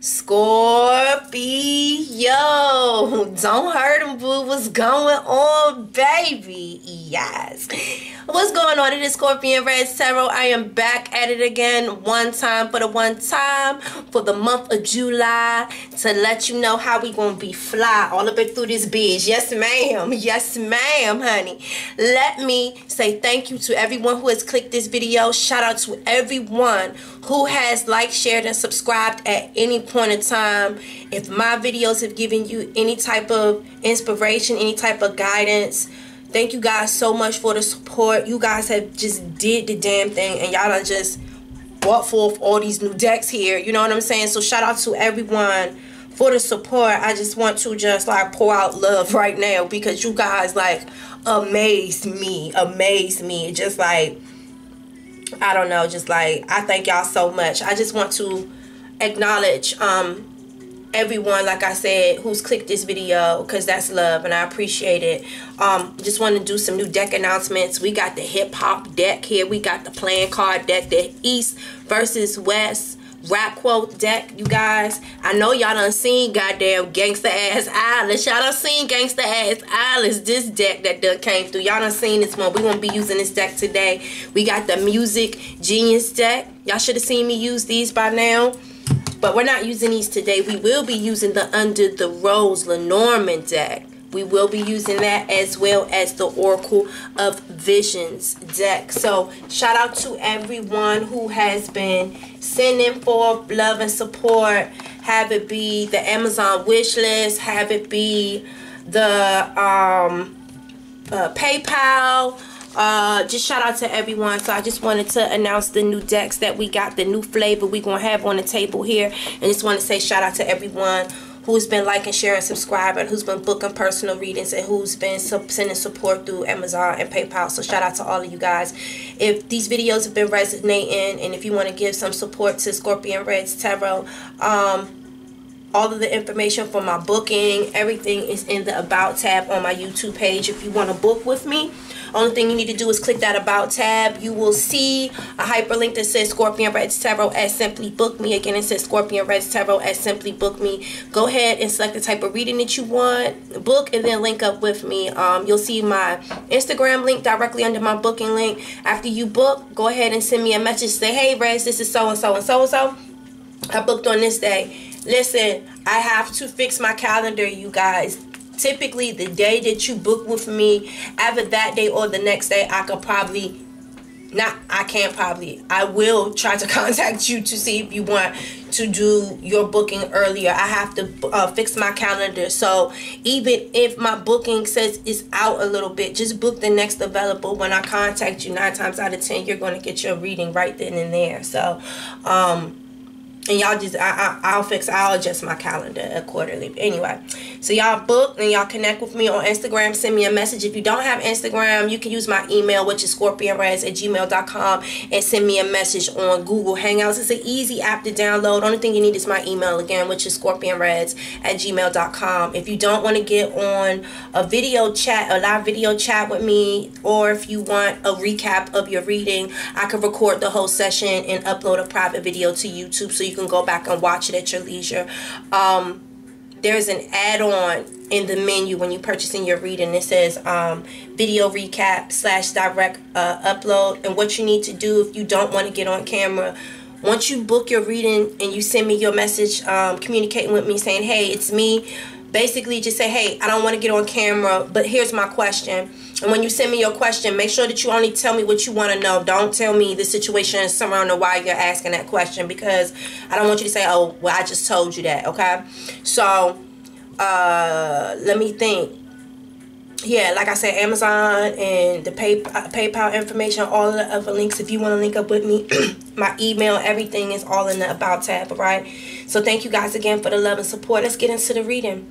Scorpio. Don't hurt him, boo. What's going on, baby? Yes. What's going on? It is ScorpionReddz Tarot. I am back at it again. One time for the one time for the month of July to let you know how we gonna be fly all up through this bitch. Yes, ma'am. Yes, ma'am, honey. Let me say thank you to everyone who has clicked this video. Shout out to everyone who has liked, shared, and subscribed at any point in time. If my videos have given you any type of inspiration, any type of guidance, thank you guys so much for the support. You guys have just did the damn thing and y'all done just brought forth all these new decks here. You know what I'm saying? So shout out to everyone for the support. I just want to just like pour out love right now because you guys like amazed me. Amazed me. Just like I don't know, just like I thank y'all so much. I just want to acknowledge um everyone like I said who's clicked this video because that's love and I appreciate it. Um just want to do some new deck announcements. We got the hip hop deck here. We got the playing card deck, the East versus West rap quote deck, you guys. I know y'all done seen goddamn gangsta ass Alice. Y'all done seen gangsta ass Alice. This deck that done came through. Y'all done seen this one. we gonna be using this deck today. We got the Music Genius deck. Y'all should have seen me use these by now. But we're not using these today. We will be using the Under the Rose Lenormand deck. We will be using that as well as the Oracle of Visions deck. So shout out to everyone who has been sending for love and support. Have it be the Amazon wish list. Have it be the um, uh, PayPal. Uh, just shout out to everyone. So I just wanted to announce the new decks that we got, the new flavor we to have on the table here. And just want to say shout out to everyone who's been liking, sharing, subscribing, who's been booking personal readings, and who's been sending support through Amazon and PayPal. So shout out to all of you guys. If these videos have been resonating, and if you want to give some support to ScorpionReddz Tarot, um, all of the information for my booking, everything is in the About tab on my YouTube page. If you want to book with me, only thing you need to do is click that About tab. You will see a hyperlink that says ScorpionReddz Tarot as Simply Book Me. Again, it says ScorpionReddz Tarot as Simply Book Me. Go ahead and select the type of reading that you want, book, and then link up with me. Um, you'll see my Instagram link directly under my booking link. After you book, go ahead and send me a message. Say, hey, Reds, this is so-and-so and so-and-so. I booked on this day. Listen, I have to fix my calendar, you guys. Typically the day that you book with me either that day or the next day i could probably not i can't probably i will try to contact you to see if you want to do your booking earlier. I have to uh, fix my calendar. So even if my booking says it's out a little bit just book the next available. When i contact you nine times out of ten you're going to get your reading right then and there. So um and y'all just I, I will fix I'll adjust my calendar accordingly. Anyway so y'all book and y'all connect with me on Instagram. Send me a message. If you don't have Instagram you can use my email which is scorpionreddz at gmail.com and send me a message on Google Hangouts. It's an easy app to download. Only thing you need is my email again which is scorpionreddz at gmail.com if you don't want to get on a video chat a live video chat with me or if you want a recap of your reading I can record the whole session and upload a private video to YouTube so you can go back and watch it at your leisure. Um, there's an add-on in the menu when you're purchasing your reading. It says um, video recap slash direct uh, upload. And what you need to do if you don't want to get on camera, once you book your reading and you send me your message um, communicating with me saying, hey, it's me, basically just say, hey, I don't want to get on camera, but here's my question and when you send me your question, make sure that you only tell me what you want to know. Don't tell me the situation surrounding why you're asking that question because I don't want you to say, oh, well, I just told you that, okay? So, uh, let me think. Yeah, like I said, Amazon and the pay, uh, PayPal information, all the other links. If you want to link up with me, my email, everything is all in the About tab, all right? So thank you guys again for the love and support. Let's get into the reading.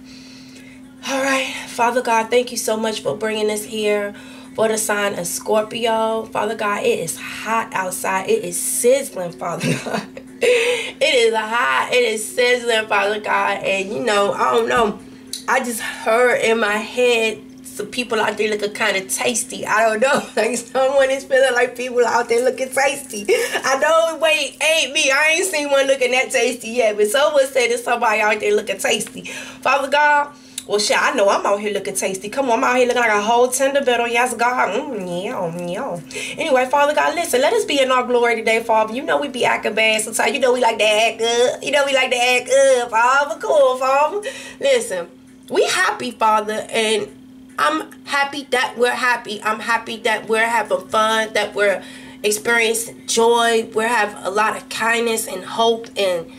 All right, Father God, thank you so much for bringing us here for the sign of Scorpio. Father God, it is hot outside. It is sizzling, Father God. it is hot. It is sizzling, Father God. And, you know, I don't know. I just heard in my head some people out there looking kind of tasty. I don't know. Like someone is feeling like people out there looking tasty. I know, wait, ain't me. I ain't seen one looking that tasty yet. But someone said there's somebody out there looking tasty. Father God, well, shit, I know I'm out here looking tasty. Come on, I'm out here looking like a whole tender on Yes, God. Mm, yeah, yeah. Anyway, Father God, listen, let us be in our glory today, Father. You know we be acting bad sometimes. You know we like to act up. You know we like to act up, Father. Cool, Father. Listen, we happy, Father, and I'm happy that we're happy. I'm happy that we're having fun, that we're experiencing joy. We have a lot of kindness and hope and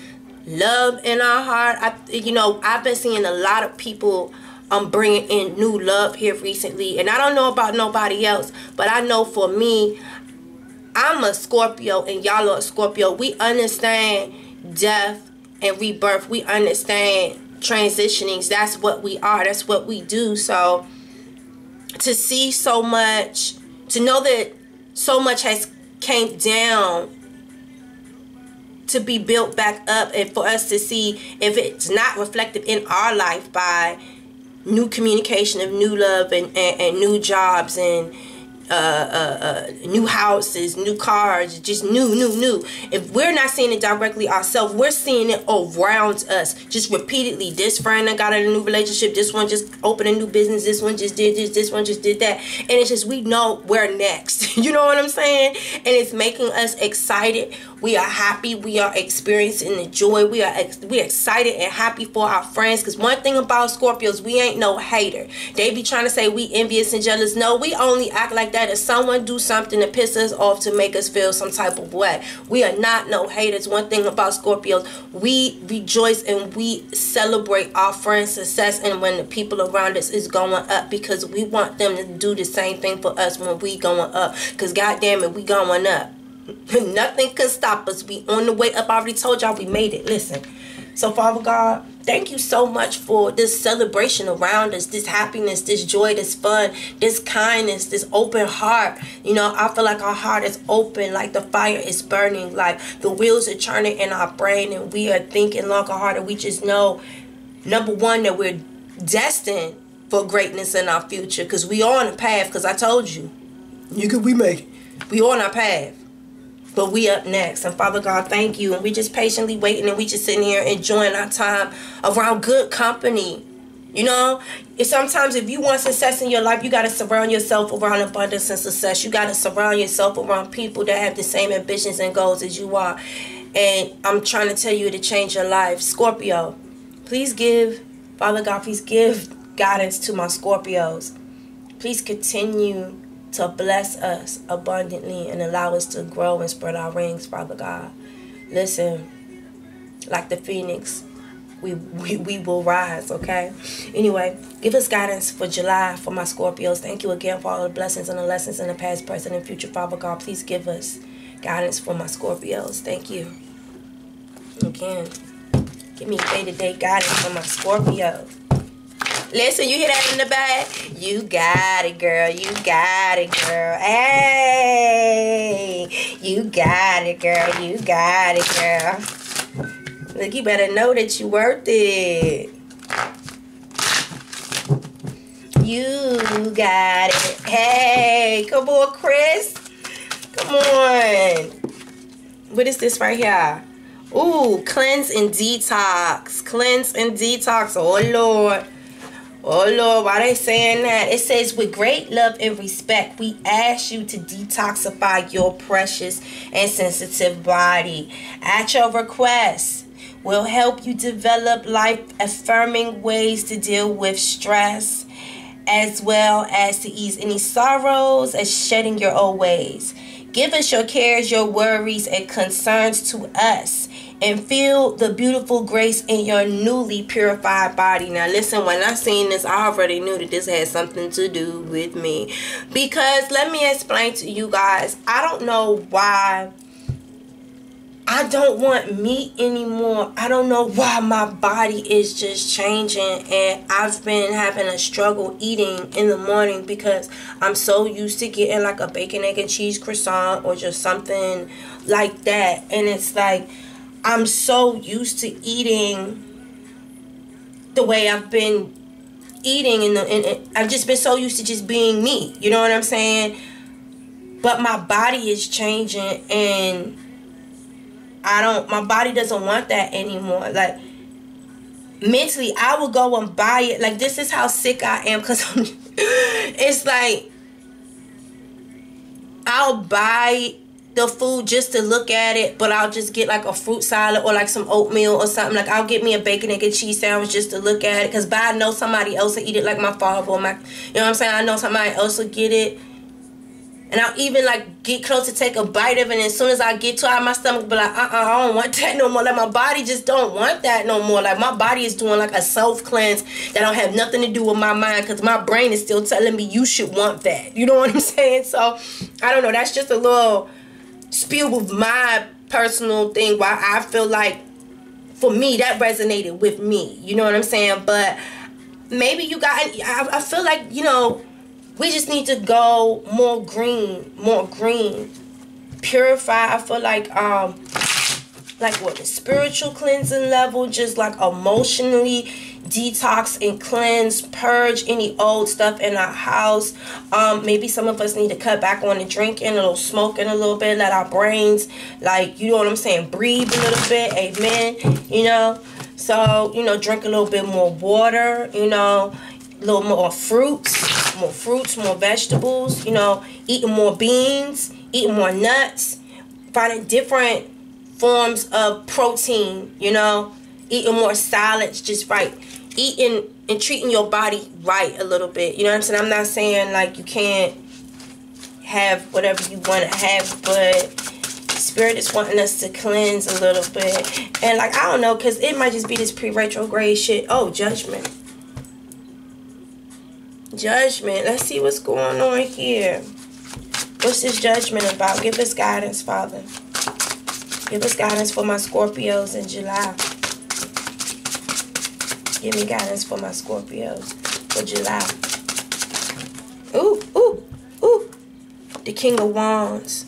love in our heart. I, you know, I've been seeing a lot of people um bringing in new love here recently, and I don't know about nobody else, but I know for me, I'm a Scorpio, and y'all are a Scorpio. We understand death and rebirth. We understand transitionings. That's what we are. That's what we do. So to see so much, to know that so much has came down to be built back up and for us to see if it's not reflected in our life by new communication of new love and, and, and new jobs and uh, uh, uh, new houses, new cars, just new, new, new. If we're not seeing it directly ourselves, we're seeing it around us, just repeatedly. This friend got a new relationship, this one just opened a new business, this one just did this, this one just did that, and it's just we know we're next. you know what I'm saying? And it's making us excited. We are happy. We are experiencing the joy. We are ex- we excited and happy for our friends. Cause one thing about Scorpios, we ain't no hater. They be trying to say we envious and jealous. No, we only act like that if someone do something to piss us off to make us feel some type of way. We are not no haters. One thing about Scorpios, we rejoice and we celebrate our friends' success and when the people around us is going up because we want them to do the same thing for us when we going up. Cause goddamn it, we going up. Nothing could stop us. We on the way up. I already told y'all we made it. Listen. So, Father God, thank you so much for this celebration around us, this happiness, this joy, this fun, this kindness, this open heart. You know, I feel like our heart is open, like the fire is burning, like the wheels are turning in our brain, and we are thinking longer harder. We just know, number one, that we're destined for greatness in our future because we on a path. Because I told you, you could we make it. We on our path. But we up next. And Father God, thank you. And we just patiently waiting and we just sitting here enjoying our time around good company. You know, if sometimes if you want success in your life, you got to surround yourself around abundance and success. You got to surround yourself around people that have the same ambitions and goals as you are. And I'm trying to tell you to change your life. Scorpio, please give, Father God, please give guidance to my Scorpios. Please continue to bless us abundantly and allow us to grow and spread our wings, Father God. Listen, like the phoenix, we, we, we will rise, okay? Anyway, give us guidance for July for my Scorpios. Thank you again for all the blessings and the lessons in the past, present, and future, Father God. Please give us guidance for my Scorpios. Thank you. Again, give me day to day guidance for my Scorpios. Listen, you hear that in the back? You got it, girl. You got it, girl. Hey, you got it, girl. You got it, girl. Look, you better know that you worth it. You got it. Hey, come on, Chris. Come on. What is this right here? Ooh, cleanse and detox. Cleanse and detox. Oh, Lord. Oh Lord, why they saying that? It says, with great love and respect, we ask you to detoxify your precious and sensitive body. At your request, we'll help you develop life affirming ways to deal with stress, as well as to ease any sorrows as shedding your old ways. Give us your cares, your worries, and concerns to us and feel the beautiful grace in your newly purified body. Now, listen, when I seen this, I already knew that this had something to do with me. Because let me explain to you guys, I don't know why. I don't want meat anymore. I don't know why my body is just changing and I've been having a struggle eating in the morning because I'm so used to getting like a bacon, egg, and cheese croissant or just something like that. And it's like I'm so used to eating the way I've been eating and, I've just been so used to just being me. You know what I'm saying? But my body is changing and I don't my body doesn't want that anymore. Like mentally I will go and buy it. Like this is how sick I am cuz it's like I'll buy the food just to look at it, but I'll just get like a fruit salad or like some oatmeal or something. Like I'll get me a bacon egg and cheese sandwich just to look at it, cause but I know somebody else will eat it, like my father or my, you know what I'm saying. I know somebody else will get it, and I'll even like get close to take a bite of it. And as soon as I get to it, my stomach be like, uh, uh I don't want that no more. Like my body just don't want that no more. Like my body is doing like a self cleanse that don't have nothing to do with my mind, cause my brain is still telling me you should want that. You know what I'm saying? So I don't know. That's just a little spill with my personal thing why I feel like for me that resonated with me. You know what I'm saying? But maybe you got I, I feel like, you know, we just need to go more green, more green. Purify. I feel like um like what the spiritual cleansing level, just like emotionally detox and cleanse, purge any old stuff in our house. Um, maybe some of us need to cut back on the drinking, a little smoking a little bit, let our brains, like, you know what I'm saying, breathe a little bit, amen, you know. So, you know, drink a little bit more water, you know, a little more fruits, more fruits, more vegetables, you know, eating more beans, eating more nuts, finding different forms of protein, you know, eating more salads just right eating and treating your body right a little bit. You know what I'm saying? I'm not saying like you can't have whatever you want to have, but spirit is wanting us to cleanse a little bit. And like, I don't know, because it might just be this pre-retrograde shit. Oh, judgment. Judgment. Let's see what's going on here. What's this judgment about? Give us guidance, Father. Give us guidance for my Scorpios in July. Give me guidance for my Scorpios for July. Ooh, ooh, ooh. The King of Wands.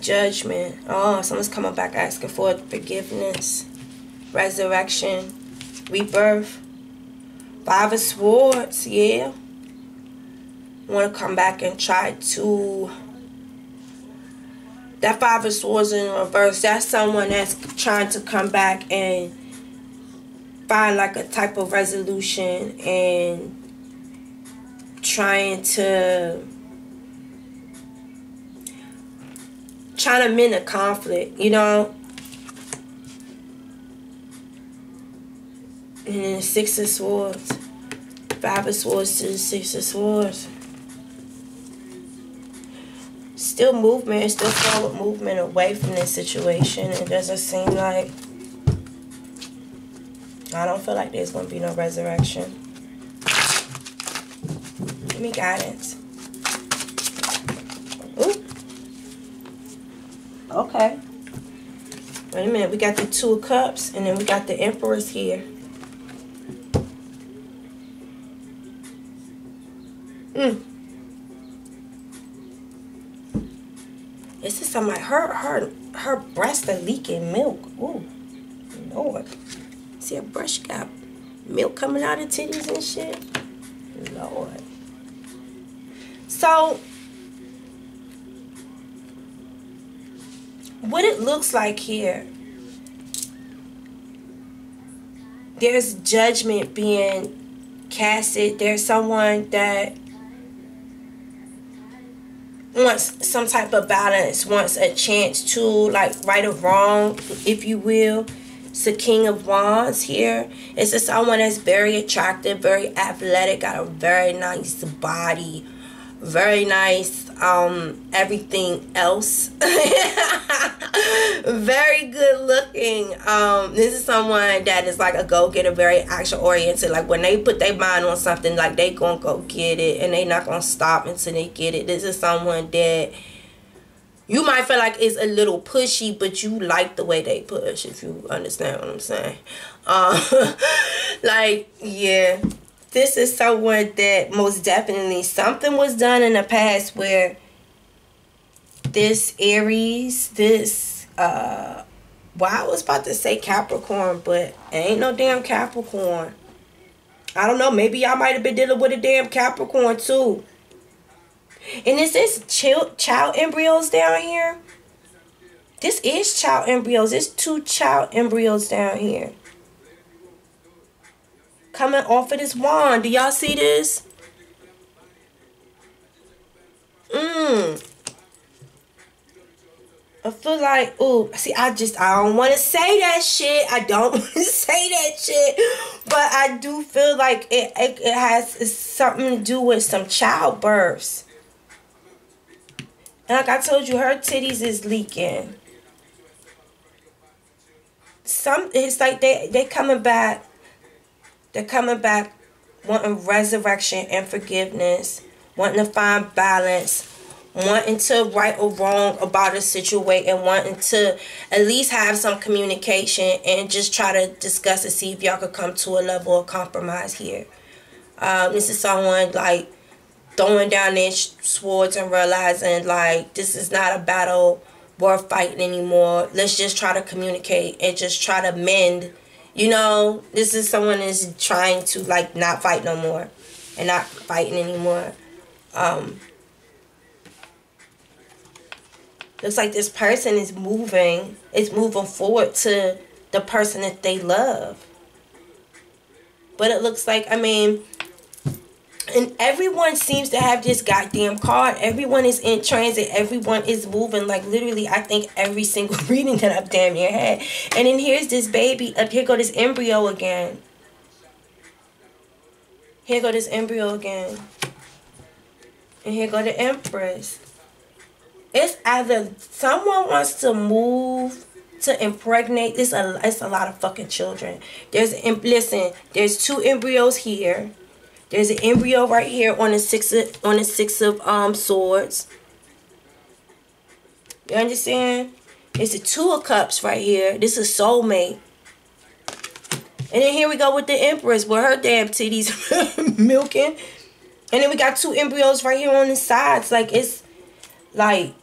Judgment. Oh, someone's coming back asking for forgiveness. Resurrection. Rebirth. Five of Swords. Yeah. Want to come back and try to that five of swords in reverse that's someone that's trying to come back and find like a type of resolution and trying to trying to mend a conflict, you know. And then six of swords. Five of swords to the six of swords. Still movement, still forward movement away from this situation. It doesn't seem like I don't feel like there's going to be no resurrection. Give me guidance. Ooh. Okay. Wait a minute. We got the Two of Cups, and then we got the Empress here. Mm. This is somebody. Her her her breasts are leaking milk. Ooh, Lord. See a brush got milk coming out of titties and shit. Lord. So, what it looks like here, there's judgment being casted. There's someone that wants some type of balance, wants a chance to like right or wrong, if you will. It's the King of Wands here. It's just someone that's very attractive, very athletic, got a very nice body, very nice um everything else. Very good looking. Um this is someone that is like a go-getter very action oriented. Like when they put their mind on something like they gonna go get it and they not gonna stop until they get it. This is someone that you might feel like it's a little pushy, but you like the way they push, if you understand what I'm saying. Uh, like, yeah, this is someone that most definitely something was done in the past where this Aries, this, uh, well, I was about to say Capricorn, but ain't no damn Capricorn. I don't know. Maybe y'all might have been dealing with a damn Capricorn too. And is this child, embryos down here? This is child embryos. There's two child embryos down here. Coming off of this wand. Do y'all see this? Mmm. I feel like, oh, see, I just, I don't want to say that shit. I don't want to say that shit. But I do feel like it, it, it has something to do with some childbirths. And like I told you, her titties is leaking. Some, it's like they, they coming back. They're coming back wanting resurrection and forgiveness. Wanting to find balance wanting to right or wrong about a situation wanting to at least have some communication and just try to discuss and see if y'all could come to a level of compromise here. Um, this is someone like throwing down their swords and realizing like this is not a battle worth fighting anymore. Let's just try to communicate and just try to mend. You know, this is someone is trying to like not fight no more and not fighting anymore. Um, looks like this person is moving is moving forward to the person that they love but it looks like i mean and everyone seems to have this goddamn card everyone is in transit everyone is moving like literally i think every single reading that i've damn near had and then here's this baby up here go this embryo again here go this embryo again and here go the empress it's either someone wants to move to impregnate. It's a it's a lot of fucking children. There's listen. There's two embryos here. There's an embryo right here on the six of, on the six of um swords. You understand? It's a two of cups right here. This is soulmate. And then here we go with the empress with her damn titties milking. And then we got two embryos right here on the sides. Like it's like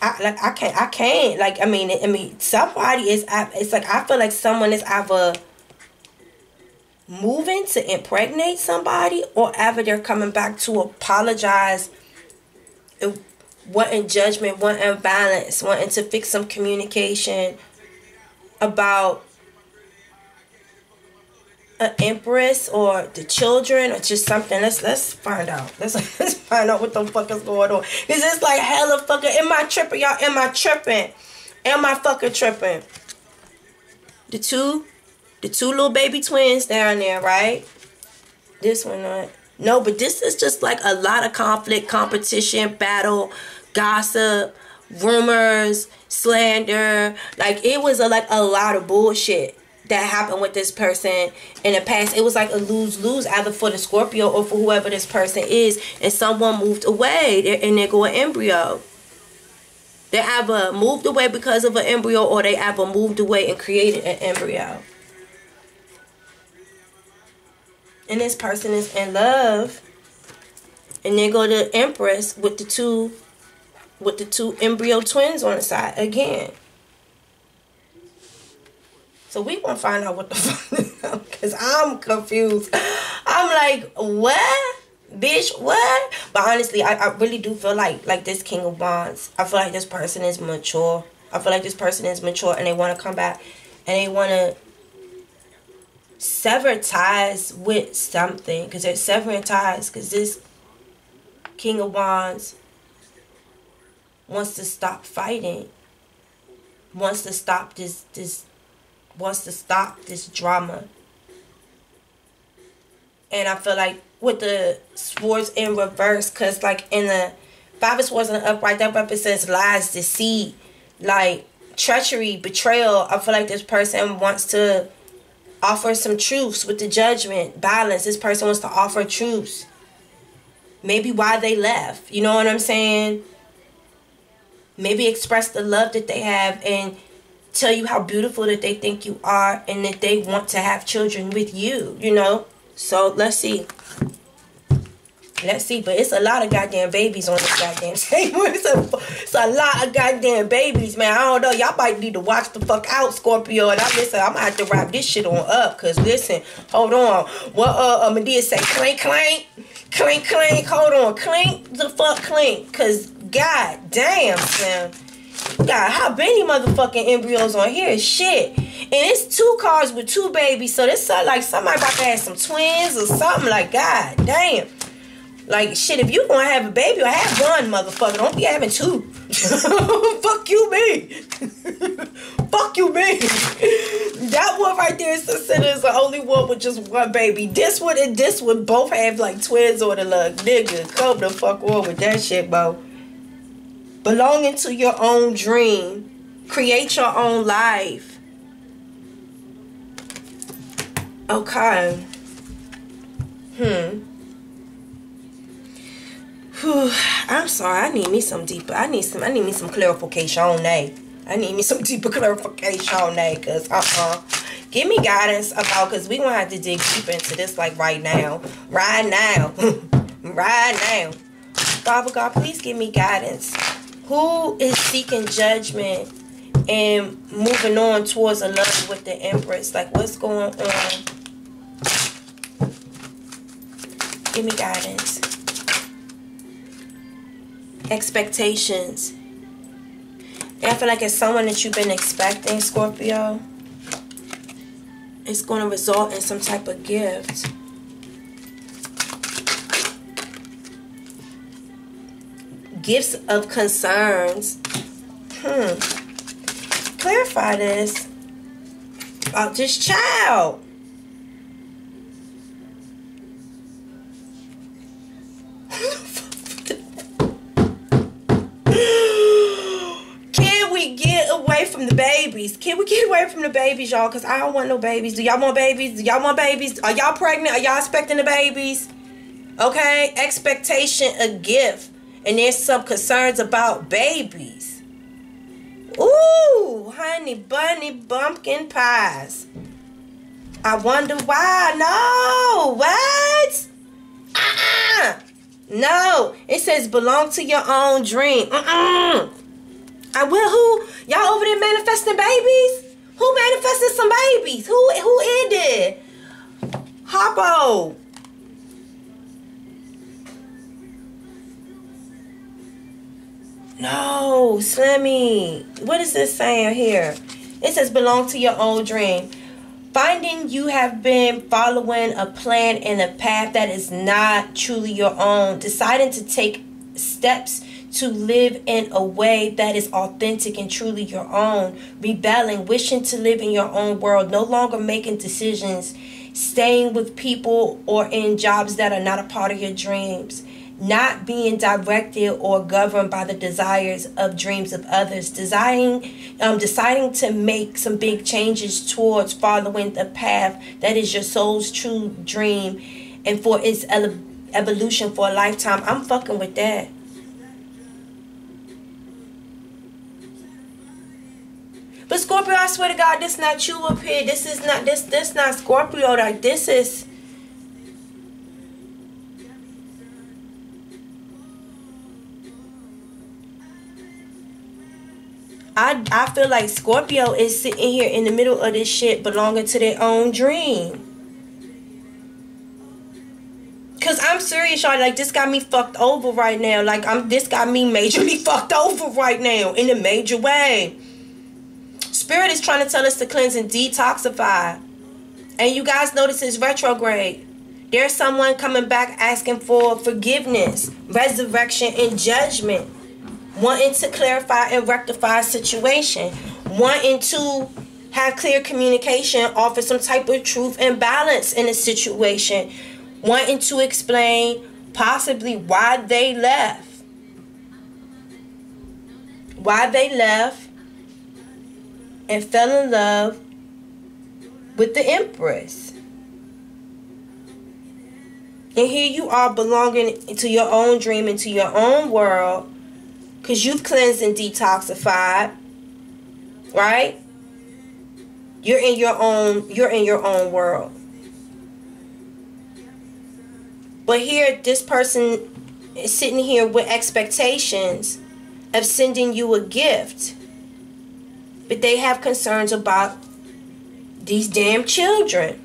I like I can't I can't like I mean I mean somebody is it's like I feel like someone is either moving to impregnate somebody or ever they're coming back to apologize wanting judgment wanting balance wanting to fix some communication about an empress or the children or just something. Let's let's find out. Let's let's find out what the fuck is going on. Is this like hella fucking? Am I tripping, y'all? Am I tripping? Am I fucking tripping? The two, the two little baby twins down there, right? This one, not. No, but this is just like a lot of conflict, competition, battle, gossip, rumors, slander. Like it was a, like a lot of bullshit that happened with this person in the past. It was like a lose lose either for the Scorpio or for whoever this person is, and someone moved away they're, and they go an embryo. They either moved away because of an embryo or they either moved away and created an embryo. And this person is in love. And they go to Empress with the two with the two embryo twins on the side again. So we gonna find out what the fuck, because I'm confused. I'm like, what? Bitch, what? But honestly, I, I really do feel like like this King of Wands. I feel like this person is mature. I feel like this person is mature and they want to come back and they want to sever ties with something because they're severing ties because this King of Wands wants to stop fighting, wants to stop this this wants to stop this drama. And I feel like with the swords in reverse, because like in the five of swords in the upright, that represents lies, deceit, like treachery, betrayal. I feel like this person wants to offer some truths with the judgment, balance. This person wants to offer truths. Maybe why they left. You know what I'm saying? Maybe express the love that they have and tell you how beautiful that they think you are and that they want to have children with you, you know? So let's see. Let's see, but it's a lot of goddamn babies on this goddamn table. It's a, it's a lot of goddamn babies, man. I don't know. Y'all might need to watch the fuck out, Scorpio. And I'm listen, I'm gonna have to wrap this shit on up. Cause listen, hold on. What uh, uh Madea say? Clink, clank, clink, clink. Hold on, clink the fuck clink. Cause god damn, Sam. Got how many motherfucking embryos on here? Shit. And it's two cars with two babies. So this sound like somebody about to have some twins or something. Like, God damn. Like, shit, if you gonna have a baby, I have one, motherfucker. Don't be having two. Fuck you, me. Fuck you, me. That one right there is considered the only one with just one baby. This one and this one both have like twins or the luck. Nigga, come the fuck on with that shit, bro belonging to your own dream. Create your own life. Okay. Hmm. Whew. I'm sorry. I need me some deeper. I need some. I need me some clarification on that. I need me some deeper clarification on that. Cause uh uh. Give me guidance about. Cause we gonna have to dig deeper into this like right now. Right now. right now. Father God, please give me guidance who is seeking judgment and moving on towards a love with the Empress? Like, what's going on? Give me guidance. Expectations. And I feel like it's someone that you've been expecting, Scorpio. It's going to result in some type of gift. gifts of concerns. Hmm. Clarify this about this child. Can get away from the babies? Can we get away from the babies, y'all? Because I don't want no babies. Do y'all want babies? Do y'all want babies? Are y'all pregnant? Are y'all expecting the babies? Okay? Expectation, a gift and there's some concerns about babies. Ooh, honey bunny bumpkin pies. I wonder why. No, what? Uh-uh. No, it says belong to your own dream. Uh-uh. I will. Who? Y'all over there manifesting babies? Who manifested some babies? Who? Who ended? Harpo. No, Slimmy. What is this saying here? It says belong to your own dream. Finding you have been following a plan and a path that is not truly your own. Deciding to take steps to live in a way that is authentic and truly your own. Rebelling, wishing to live in your own world. No longer making decisions. Staying with people or in jobs that are not a part of your dreams not being directed or governed by the desires of dreams of others deciding um, deciding to make some big changes towards following the path that is your soul's true dream and for its ele- evolution for a lifetime i'm fucking with that but scorpio i swear to god this not you up here this is not this this not scorpio like this is I I feel like Scorpio is sitting here in the middle of this shit belonging to their own dream. Cause I'm serious, y'all. Like this got me fucked over right now. Like I'm this got me majorly fucked over right now in a major way. Spirit is trying to tell us to cleanse and detoxify. And you guys notice it's retrograde. There's someone coming back asking for forgiveness, resurrection, and judgment wanting to clarify and rectify a situation, wanting to have clear communication, offer some type of truth and balance in a situation, wanting to explain possibly why they left. Why they left and fell in love with the Empress. And here you are belonging to your own dream, into your own world, because you've cleansed and detoxified, right? You're in your own, you're in your own world. But here, this person is sitting here with expectations of sending you a gift. But they have concerns about these damn children.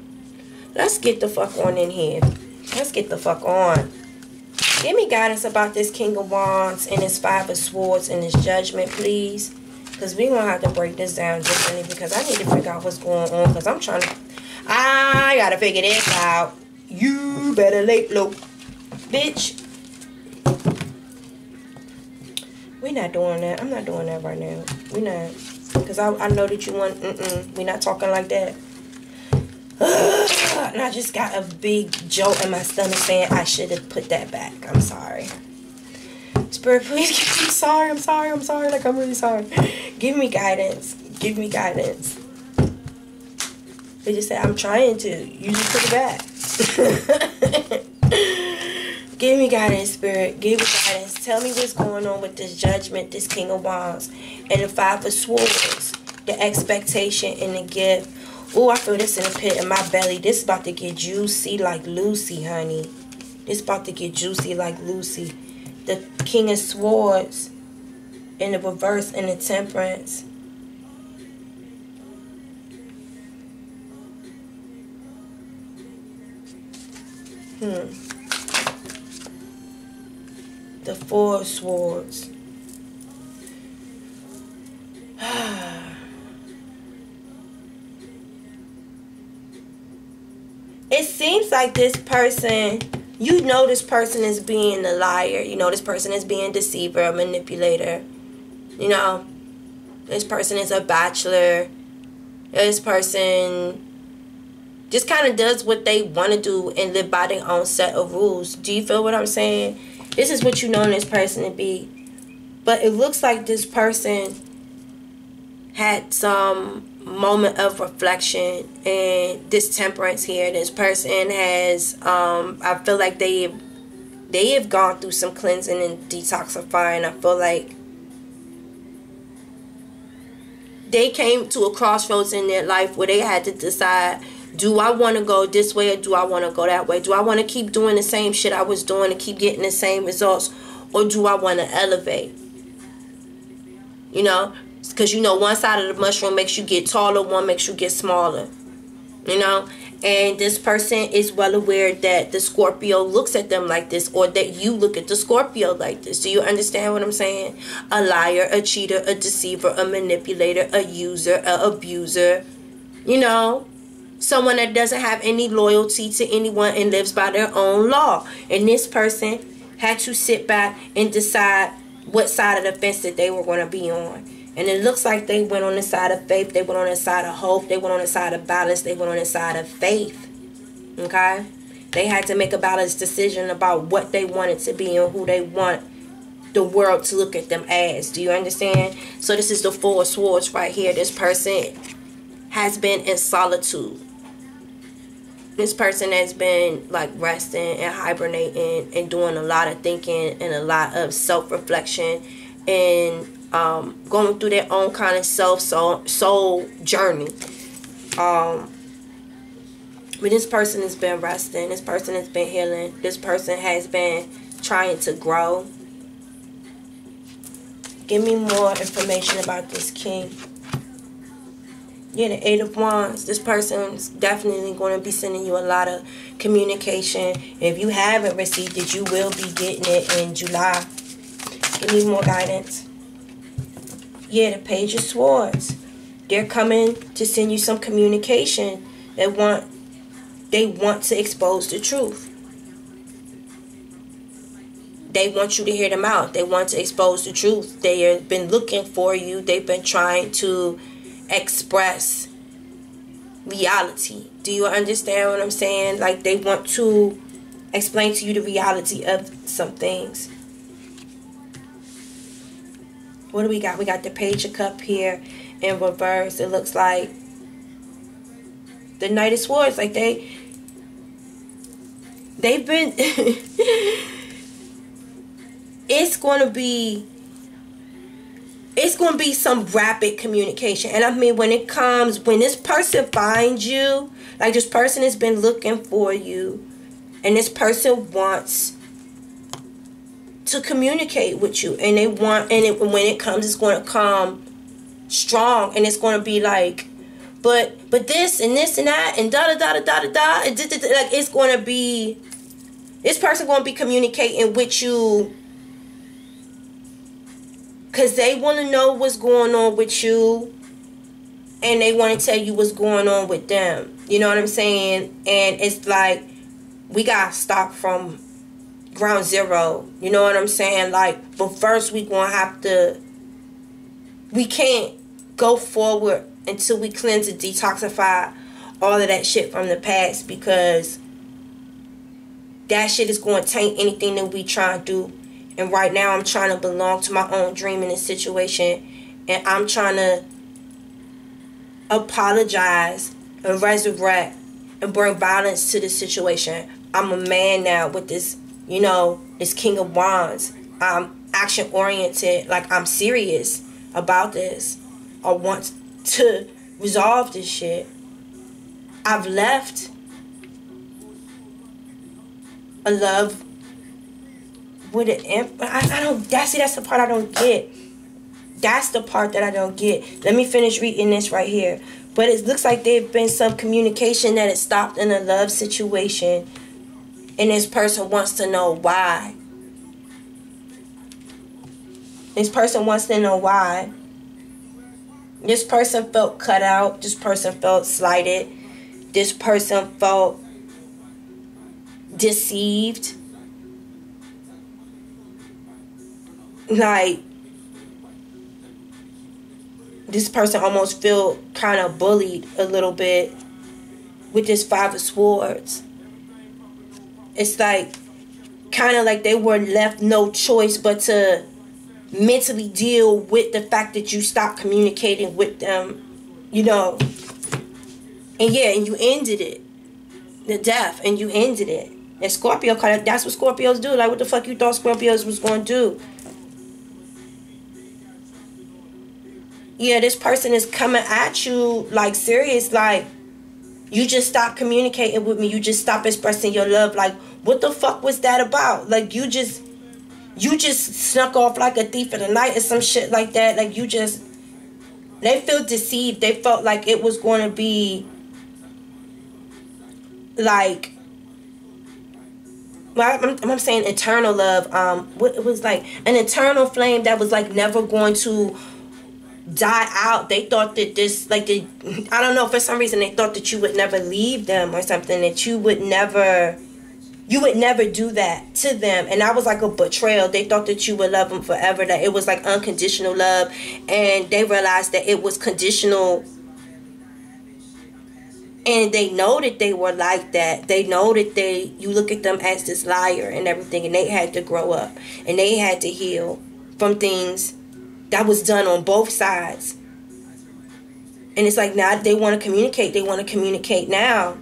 Let's get the fuck on in here. Let's get the fuck on. Give me guidance about this King of Wands and his Five of Swords and his Judgment, please. Because we're going to have to break this down differently because I need to figure out what's going on because I'm trying to... I got to figure this out. You better lay low. Bitch. We're not doing that. I'm not doing that right now. We're not. Because I, I know that you want... Mm-mm. We're not talking like that. and I just got a big jolt in my stomach saying I should have put that back. I'm sorry. Spirit, please, I'm sorry, I'm sorry, I'm sorry. Like, I'm really sorry. Give me guidance. Give me guidance. They just said, I'm trying to. You just put it back. Give me guidance, Spirit. Give me guidance. Tell me what's going on with this judgment, this King of Wands, and the Five of Swords, the expectation and the gift Oh, I feel this in the pit in my belly. This about to get juicy like Lucy, honey. This about to get juicy like Lucy. The King of Swords in the reverse in the temperance. Hmm. The Four Swords. it seems like this person you know this person is being a liar. You know this person is being a deceiver a manipulator. You know this person is a bachelor. This person just kind of does what they want to do and live by their own set of rules. Do you feel what i'm saying this is what you know this person to be. But it looks like this person had some moment of reflection and this temperance here. This person has um i feel like they they have gone through some cleansing and detoxifying. I feel like they came to a crossroads in their life where they had to decide do I want to go this way or do I want to go that way? Do I want to keep doing the same shit I was doing and keep getting the same results? Or do I want to elevate? You know, because you know one side of the mushroom makes you get taller one makes you get smaller. You know? And this person is well aware that the scorpio looks at them like this or that you look at the scorpio like this. Do you understand what i'm saying? A liar a cheater a deceiver a manipulator a user a abuser. You know someone that doesn't have any loyalty to anyone and lives by their own law and this person had to sit back and decide what side of the fence that they were going to be on and it looks like they went on the side of faith. They went on the side of hope. They went on the side of balance. They went on the side of faith. Okay? They had to make a balanced decision about what they wanted to be and who they want the world to look at them as. Do you understand? So this is the four swords right here. This person has been in solitude. This person has been like resting and hibernating and doing a lot of thinking and a lot of self-reflection and um, going through their own kind of self soul, soul journey. Um, but this person has been resting. This person has been healing. This person has been trying to grow. Give me more information about this king. Yeah, the Eight of Wands. This person's definitely going to be sending you a lot of communication. If you haven't received it, you will be getting it in July. Give me more guidance. Yeah, the Page of Swords. They're coming to send you some communication. They want they want to expose the truth. They want you to hear them out. They want to expose the truth. They have been looking for you. They've been trying to express reality. Do you understand what I'm saying? Like they want to explain to you the reality of some things. What do we got? We got the Page of Cup here in reverse. It looks like the Knight of Swords. Like they, they've been. it's to be. It's going to be some rapid communication. And I mean, when it comes, when this person finds you, like this person has been looking for you, and this person wants to communicate with you and they want and it, when it comes it's going to come strong and it's going to be like but but this and this and that and da da da da da da da like it's going to be this person going to be communicating with you because they want to know what's going on with you and they want to tell you what's going on with them. You know what i'm saying? And it's like we got to start from ground zero. You know what i'm saying? Like but first we gonna have to we can't go forward until we cleanse and detoxify all of that shit from the past because that shit is going to taint anything that we try to do. And right now, I'm trying to belong to my own dream in this situation. And I'm trying to apologize and resurrect and bring violence to the situation. I'm a man now with this, you know, this King of Wands. I'm action oriented. Like, I'm serious about this. I want to resolve this shit. I've left a love with an I, I don't that's see. that's the part I don't get. That's the part that I don't get. Let me finish reading this right here. But it looks like there's been some communication that it stopped in a love situation and this person wants to know why. This person wants to know why. This person felt cut out. This person felt slighted. This person felt deceived. Like this person almost feel kind of bullied a little bit with this five of swords. It's like kind of like they were left no choice but to mentally deal with the fact that you stopped communicating with them, you know. And yeah, and you ended it. The death, and you ended it. And Scorpio, that's what Scorpios do. Like, what the fuck you thought Scorpios was going to do? Yeah, this person is coming at you, like, serious. Like, you just stop communicating with me. You just stop expressing your love. Like, what the fuck was that about? Like, you just you just snuck off like a thief in the night or some shit like that. Like you just, they feel deceived. They felt like it was going to be like, well, I'm, I'm saying eternal love. Um, what it was like an eternal flame that was like never going to die out. They thought that this, like, the, I don't know, for some reason they thought that you would never leave them or something, that you would never you would never do that to them. And that was like a betrayal. They thought that you would love them forever that it was like unconditional love. And they realized that it was conditional. And they know that they were like that. They know that they you look at them as this liar and everything. And they had to grow up. And they had to heal from things that was done on both sides and it's like now they want to communicate they want to communicate now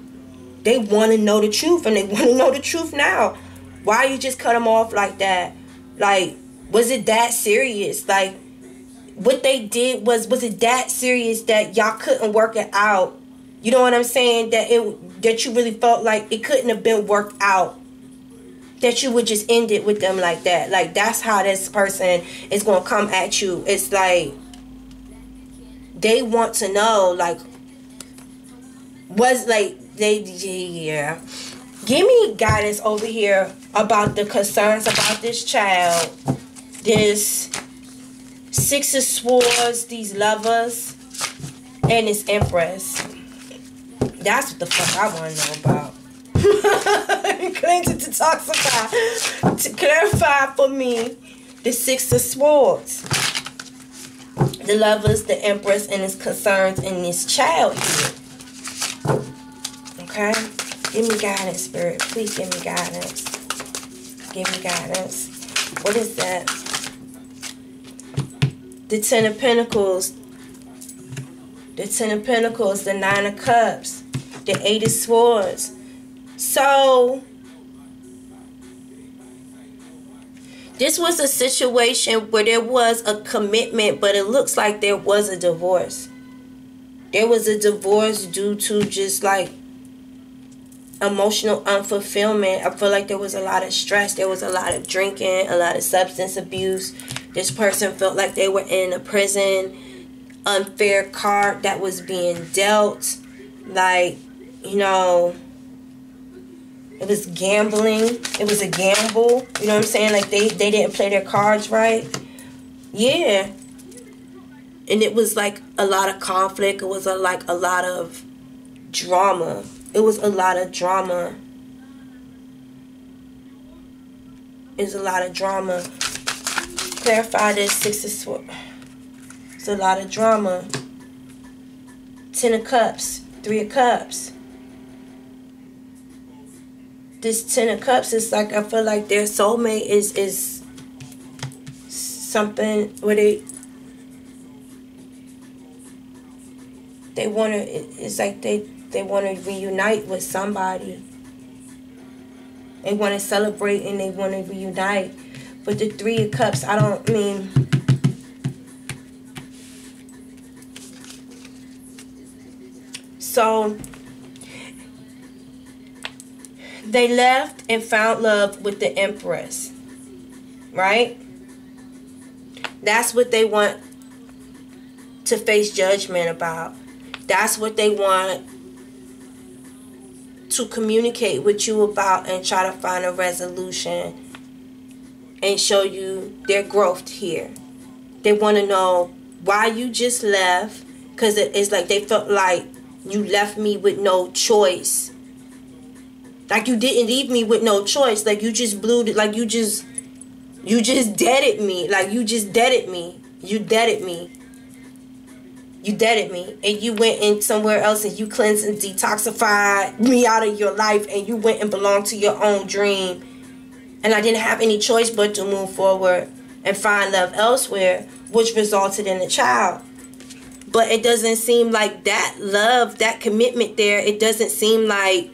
they want to know the truth and they want to know the truth now. Why you just cut them off like that? Like, was it that serious? Like, what they did was was it that serious that y'all couldn't work it out? You know what I'm saying? That it that you really felt like it couldn't have been worked out. That you would just end it with them like that. Like that's how this person is gonna come at you. It's like they want to know like was like they yeah. Give me guidance over here about the concerns about this child. This Six of Swords, these lovers, and this Empress. That's what the fuck I want to know about. Clean to detoxify. To clarify for me, the Six of Swords. The lovers, the Empress, and his concerns in this child here. Okay? Give me guidance, Spirit. Please give me guidance. Give me guidance. What is that? The Ten of Pentacles. The Ten of Pentacles. The Nine of Cups. The Eight of Swords. So, this was a situation where there was a commitment, but it looks like there was a divorce. There was a divorce due to just like emotional unfulfillment. I feel like there was a lot of stress. There was a lot of drinking, a lot of substance abuse. This person felt like they were in a prison, unfair card that was being dealt. Like, you know, it was gambling. It was a gamble. You know what I'm saying? Like they, they didn't play their cards right. Yeah. And it was like a lot of conflict. It was a, like a lot of drama. It was a lot of drama. It's a lot of drama. Clarify this. Six of Swords. It's a lot of drama. Ten of Cups. Three of Cups. This Ten of Cups is like I feel like their soulmate is is something where they they want to. It's like they they want to reunite with somebody. They want to celebrate and they want to reunite. But the Three of Cups, I don't mean. So they left and found love with the Empress. Right? That's what they want to face judgment about. That's what they want to communicate with you about and try to find a resolution and show you their growth here. They want to know why you just left because it's like they felt like you left me with no choice. Like you didn't leave me with no choice. Like you just blew. Like you just, you just deaded me. Like you just deaded me. You deaded me you deaded me and you went in somewhere else and you cleansed and detoxified me out of your life and you went and belonged to your own dream and i didn't have any choice but to move forward and find love elsewhere which resulted in a child but it doesn't seem like that love that commitment there it doesn't seem like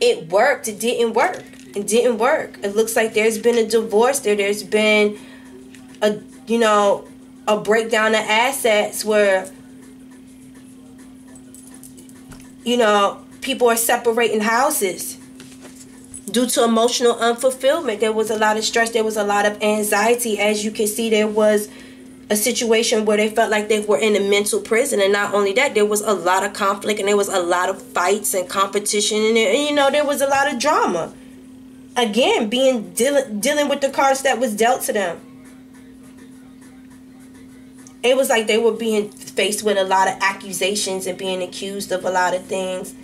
it worked. It didn't work. It didn't work. It looks like there's been a divorce there. There's been a you know a breakdown of assets where you know people are separating houses due to emotional unfulfillment. There was a lot of stress. There was a lot of anxiety. As you can see there was a situation where they felt like they were in a mental prison and not only that there was a lot of conflict and there was a lot of fights and competition and, and you know there was a lot of drama again being dealing dealing with the cards that was dealt to them it was like they were being faced with a lot of accusations and being accused of a lot of things.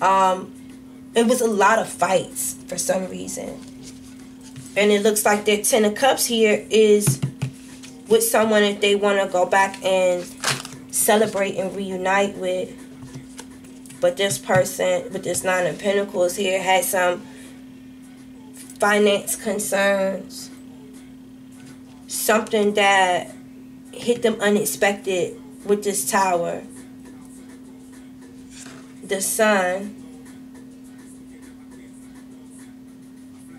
Um, it was a lot of fights for some reason. And it looks like their Ten of Cups here is with someone if they want to go back and celebrate and reunite with. But this person with this Nine of Pentacles here had some finance concerns. Something that hit them unexpected with this tower. The sun.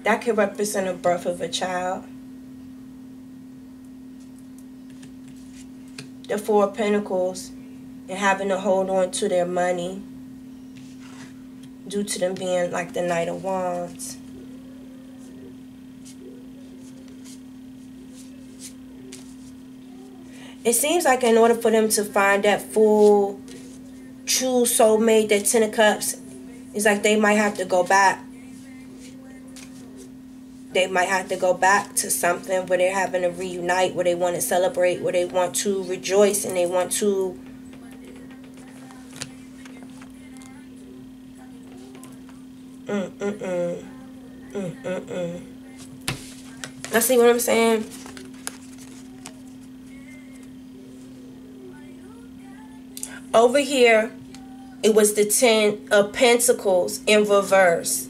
That could represent a birth of a child. The Four of Pentacles and having to hold on to their money due to them being like the Knight of Wands. it seems like in order for them to find that full true soulmate that ten of cups it's like they might have to go back they might have to go back to something where they're having to reunite where they want to celebrate where they want to rejoice and they want to mm mm mm. Mm mm mm. I see what I'm saying? Over here, it was the Ten of Pentacles in reverse.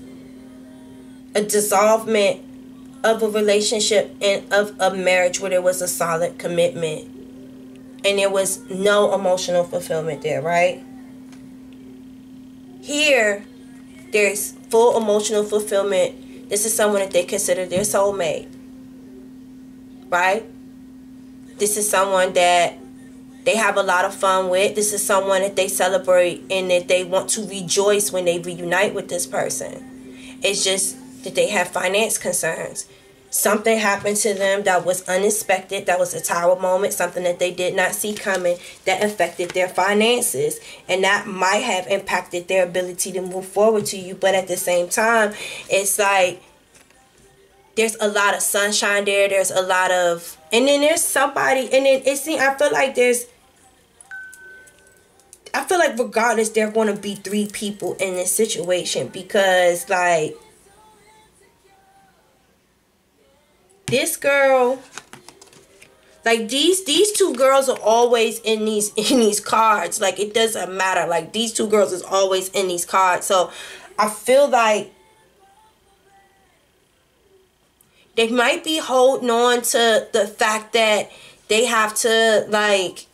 A dissolvement of a relationship and of a marriage where there was a solid commitment. And there was no emotional fulfillment there, right? Here, there's full emotional fulfillment. This is someone that they consider their soulmate. Right? This is someone that they have a lot of fun with. This is someone that they celebrate and that they want to rejoice when they reunite with this person. It's just that they have finance concerns. Something happened to them that was unexpected, that was a tower moment, something that they did not see coming that affected their finances. And that might have impacted their ability to move forward to you. But at the same time, it's like there's a lot of sunshine there. There's a lot of, and then there's somebody, and then it seems I feel like there's I feel like regardless, there are going to be three people in this situation because, like, this girl, like these these two girls are always in these in these cards. Like, it doesn't matter. Like, these two girls is always in these cards. So, I feel like they might be holding on to the fact that they have to like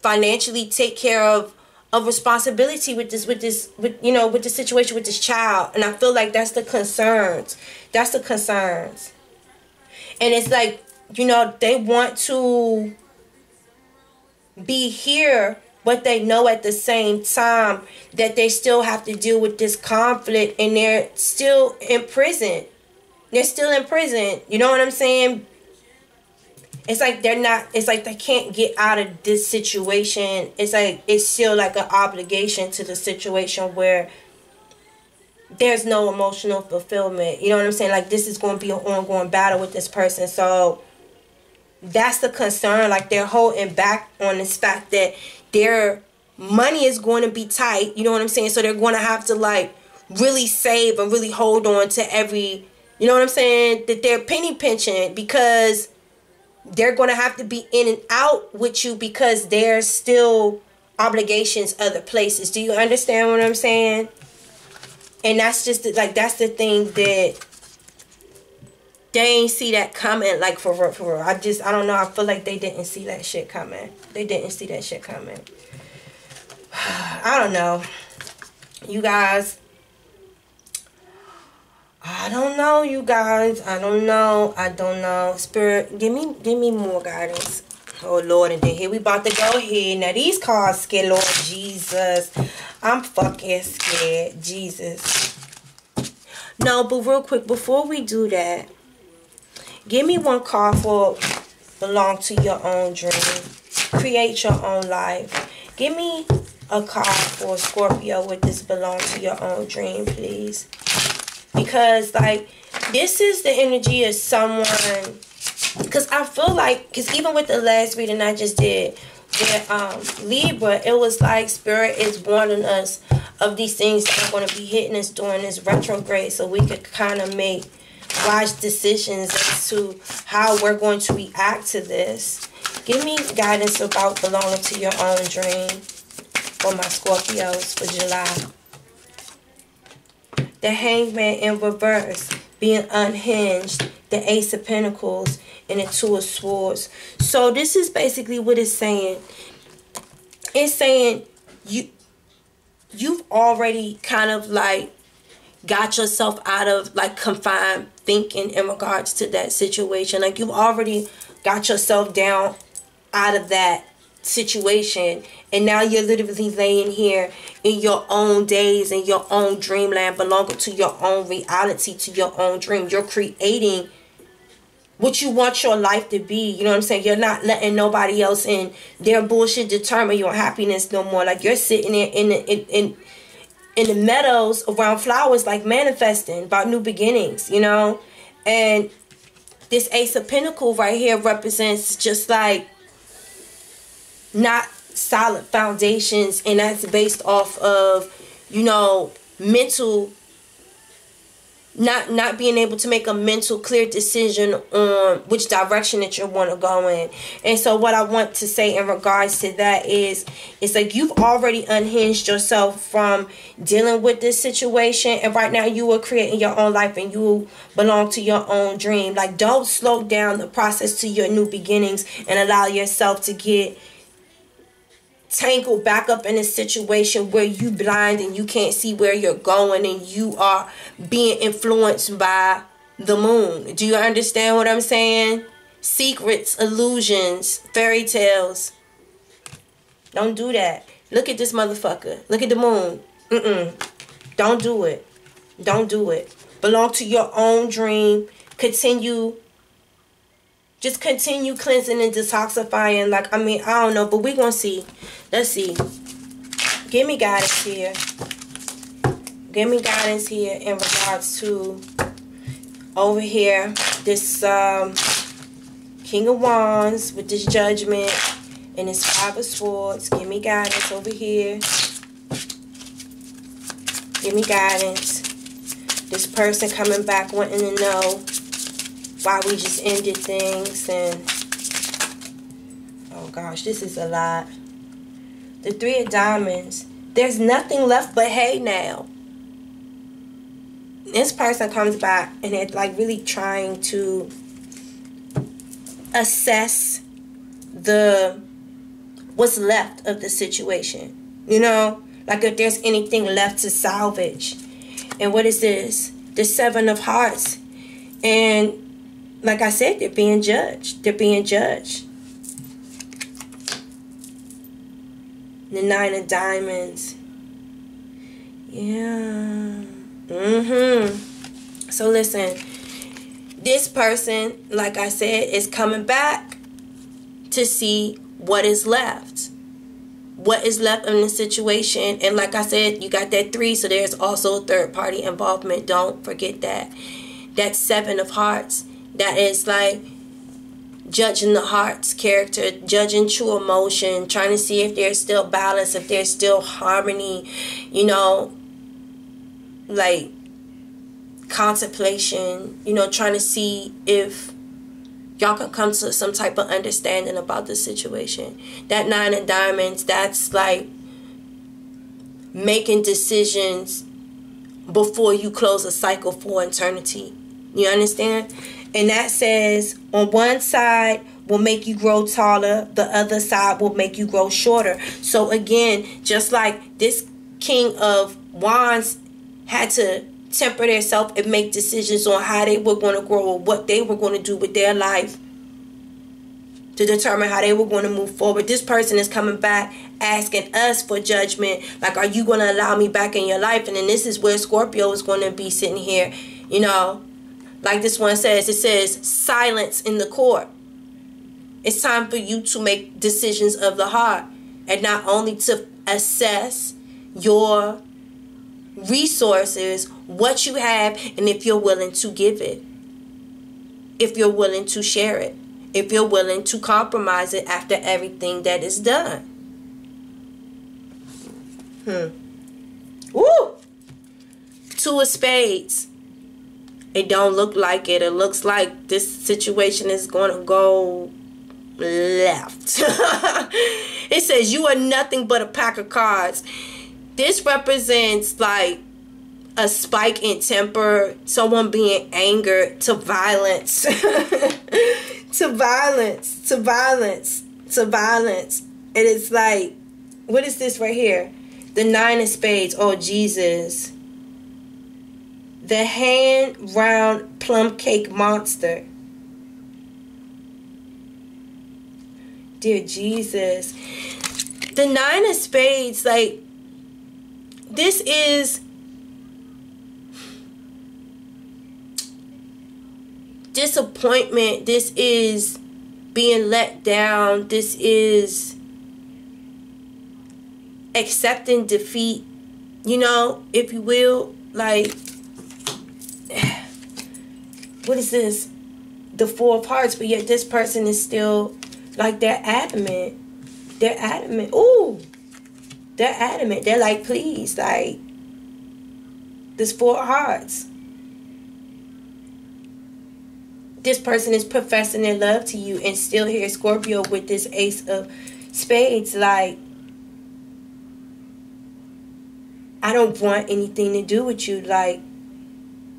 financially take care of of responsibility with this with this with you know with the situation with this child and i feel like that's the concerns that's the concerns and it's like you know they want to be here but they know at the same time that they still have to deal with this conflict and they're still in prison. They're still in prison. You know what i'm saying? It's like they're not it's like they can't get out of this situation. It's like it's still like an obligation to the situation where there's no emotional fulfillment. You know what i'm saying? Like this is going to be an ongoing battle with this person. So that's the concern. Like they're holding back on this fact that their money is going to be tight. You know what i'm saying? So they're going to have to like really save and really hold on to every you know what i'm saying? That they're penny pinching because they're going to have to be in and out with you because there's still obligations other places. Do you understand what I'm saying? And that's just the, like that's the thing that they ain't see that coming. Like for real, for real. I just I don't know. I feel like they didn't see that shit coming. They didn't see that shit coming. I don't know. You guys, I don't know, you guys. I don't know. I don't know. Spirit, give me give me more guidance. Oh Lord, and then here we about to go here. Now these cards scared, Lord Jesus. I'm fucking scared. Jesus. No, but real quick, before we do that, give me one card for belong to your own dream. Create your own life. Give me a card for Scorpio with this belong to your own dream, please because like this is the energy of someone because I feel like because even with the last reading I just did with um, Libra it was like spirit is warning us of these things that are going to be hitting us during this retrograde. So we could kind of make wise decisions as to how we're going to react to this. Give me guidance about belonging to your own dream for my Scorpios for July. The hangman in reverse, being unhinged, the ace of pentacles, and the two of swords. So this is basically what it's saying. It's saying you you've already kind of like got yourself out of like confined thinking in regards to that situation. Like you've already got yourself down out of that situation and now you're literally laying here in your own days in your own dreamland belonging to your own reality to your own dream you're creating what you want your life to be. You know what i'm saying? You're not letting nobody else in. Their bullshit determine your happiness no more. Like you're sitting there in the in, in in the meadows around flowers like manifesting about new beginnings you know? And this ace of pentacle right here represents just like not solid foundations and that's based off of you know mental not not being able to make a mental clear decision on which direction that you want to go in. And so what i want to say in regards to that is it's like you've already unhinged yourself from dealing with this situation and right now you are creating your own life and you belong to your own dream. Like don't slow down the process to your new beginnings and allow yourself to get tangled back up in a situation where you blind and you can't see where you're going and you are being influenced by the moon. Do you understand what I'm saying? Secrets, illusions, fairy tales. Don't do that. Look at this motherfucker. Look at the moon. Mm-mm. Don't do it. Don't do it. Belong to your own dream. Continue. Just continue cleansing and detoxifying. Like, I mean, I don't know, but we gonna see. Let's see. Give me guidance here. Give me guidance here in regards to over here, this um, King of Wands with this judgment and this Five of Swords. Give me guidance over here. Give me guidance. This person coming back wanting to know why we just ended things and oh gosh, this is a lot. The Three of Diamonds. There's nothing left but hay now. This person comes back and they're like really trying to assess the what's left of the situation. You know, like if there's anything left to salvage. And what is this? The Seven of Hearts. And like I said, they're being judged. They're being judged. The Nine of Diamonds. Yeah. Mm-hmm. So listen, this person, like I said, is coming back to see what is left what is left in the situation and like i said you got that three so there's also third party involvement don't forget that that seven of hearts that is like judging the heart's character judging true emotion trying to see if there's still balance if there's still harmony you know like contemplation you know trying to see if y'all can come to some type of understanding about the situation. That nine of diamonds, that's like making decisions before you close a cycle for eternity. You understand? And that says on one side will make you grow taller, the other side will make you grow shorter. So again, just like this king of wands had to temper themselves and make decisions on how they were going to grow or what they were going to do with their life to determine how they were going to move forward. This person is coming back asking us for judgment. Like, are you going to allow me back in your life? And then this is where Scorpio is going to be sitting here, you know, like this one says, it says silence in the court. It's time for you to make decisions of the heart and not only to assess your resources, what you have, and if you're willing to give it, if you're willing to share it, if you're willing to compromise it after everything that is done. Hmm. Woo! Two of spades. It don't look like it. It looks like this situation is going to go left. it says you are nothing but a pack of cards this represents like a spike in temper, someone being angered to violence, to violence, to violence, to violence. And It is like, what is this right here? The nine of spades. Oh, Jesus. The hand round plum cake monster. Dear Jesus. The nine of spades, like, this is disappointment. This is being let down. This is accepting defeat, you know, if you will. Like, what is this? The Four of Hearts, but yet this person is still like they're adamant. They're adamant. Ooh, they're adamant. They're like, please, like, this four of hearts. This person is professing their love to you and still here Scorpio with this ace of spades. Like, I don't want anything to do with you. Like,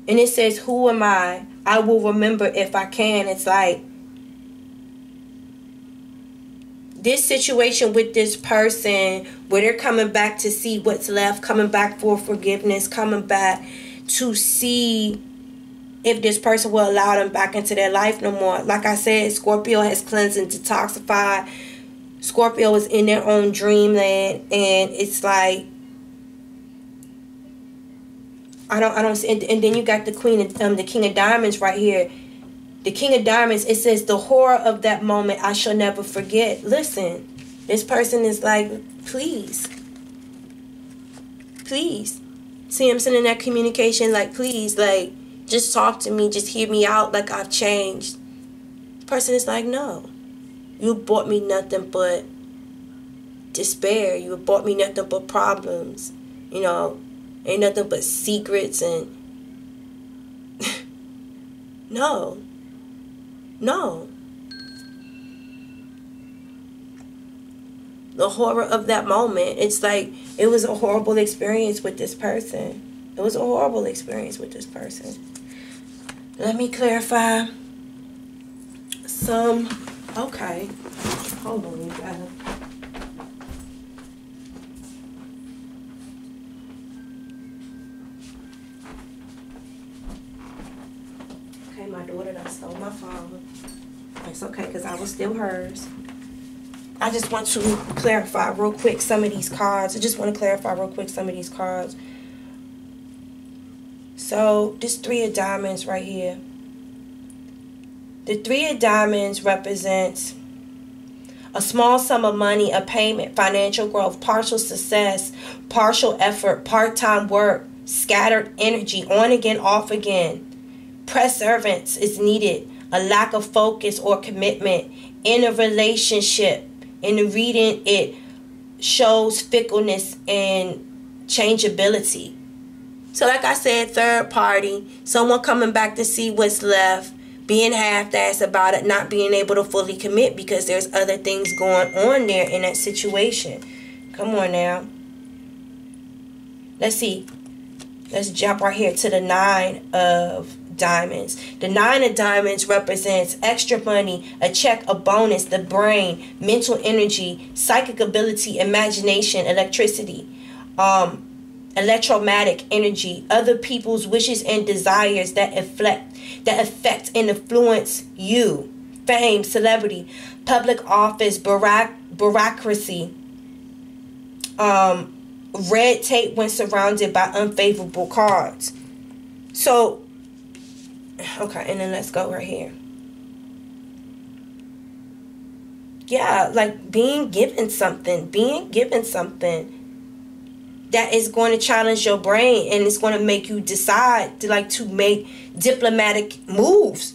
and it says, who am I? I will remember if I can. It's like, this situation with this person where they're coming back to see what's left, coming back for forgiveness, coming back to see if this person will allow them back into their life no more. Like I said, Scorpio has cleansed and detoxified Scorpio is in their own dreamland, and it's like I don't I don't and, and then you got the Queen of um the King of Diamonds right here. The King of Diamonds, it says the horror of that moment I shall never forget. Listen, this person is like, please. Please. See I'm sending that communication like please, like just talk to me, just hear me out like I've changed. The person is like, no. You bought me nothing but despair. You bought me nothing but problems. You know, ain't nothing but secrets and no. No. The horror of that moment. It's like it was a horrible experience with this person. It was a horrible experience with this person. Let me clarify some Okay. Hold on, you guys. Okay, my daughter done stole my phone. It's okay, because I was still hers. I just want to clarify real quick some of these cards. I just want to clarify real quick some of these cards. So, this three of diamonds right here. The three of diamonds represents a small sum of money, a payment, financial growth, partial success, partial effort, part time work, scattered energy, on again, off again. Perseverance is needed, a lack of focus or commitment in a relationship. In the reading, it shows fickleness and changeability. So, like I said, third party, someone coming back to see what's left being half-assed about it, not being able to fully commit because there's other things going on there in that situation. Come on now. Let's see. Let's jump right here to the nine of diamonds. The nine of diamonds represents extra money, a check, a bonus, the brain, mental energy, psychic ability, imagination, electricity, um, electromagnetic energy, other people's wishes and desires that affect that affect and influence you. Fame, celebrity, public office, bureauc- bureaucracy, um, red tape when surrounded by unfavorable cards. So, okay, and then let's go right here. Yeah, like being given something, being given something that is going to challenge your brain and it's going to make you decide to like to make diplomatic moves.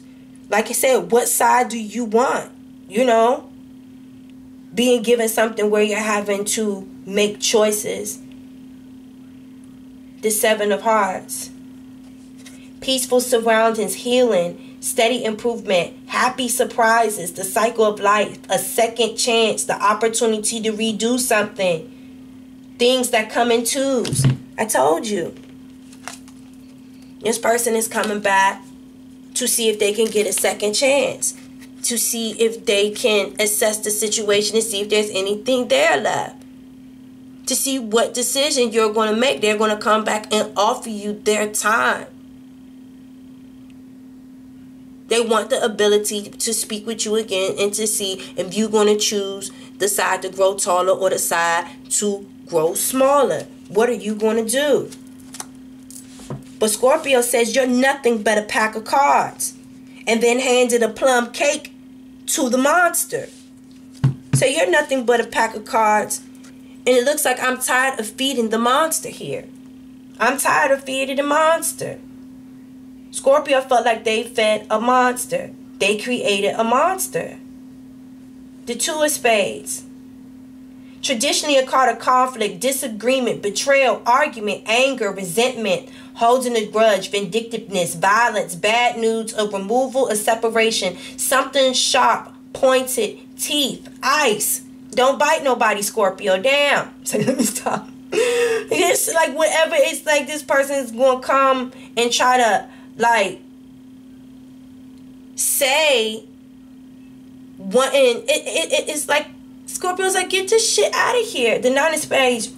Like i said what side do you want you know? Being given something where you're having to make choices. The seven of hearts peaceful surroundings healing steady improvement happy surprises the cycle of life a second chance the opportunity to redo something things that come in twos. I told you. This person is coming back to see if they can get a second chance, to see if they can assess the situation and see if there's anything there left, to see what decision you're going to make. They're going to come back and offer you their time. They want the ability to speak with you again and to see if you're going to choose the side to grow taller or the side to grow smaller. What are you going to do? But Scorpio says you're nothing but a pack of cards. And then handed a plum cake to the monster. So you're nothing but a pack of cards. And it looks like I'm tired of feeding the monster here. I'm tired of feeding the monster. Scorpio felt like they fed a monster. They created a monster. The Two of Spades. Traditionally, a card of conflict, disagreement, betrayal, argument, anger, resentment, holding a grudge, vindictiveness, violence, bad news, a removal, a separation, something sharp, pointed, teeth, ice. Don't bite nobody, Scorpio. Damn. So let me stop. It's like whatever. It's like this person is going to come and try to like say one. And it, it, it's like Scorpio's like, get this shit out of here. The nine of spades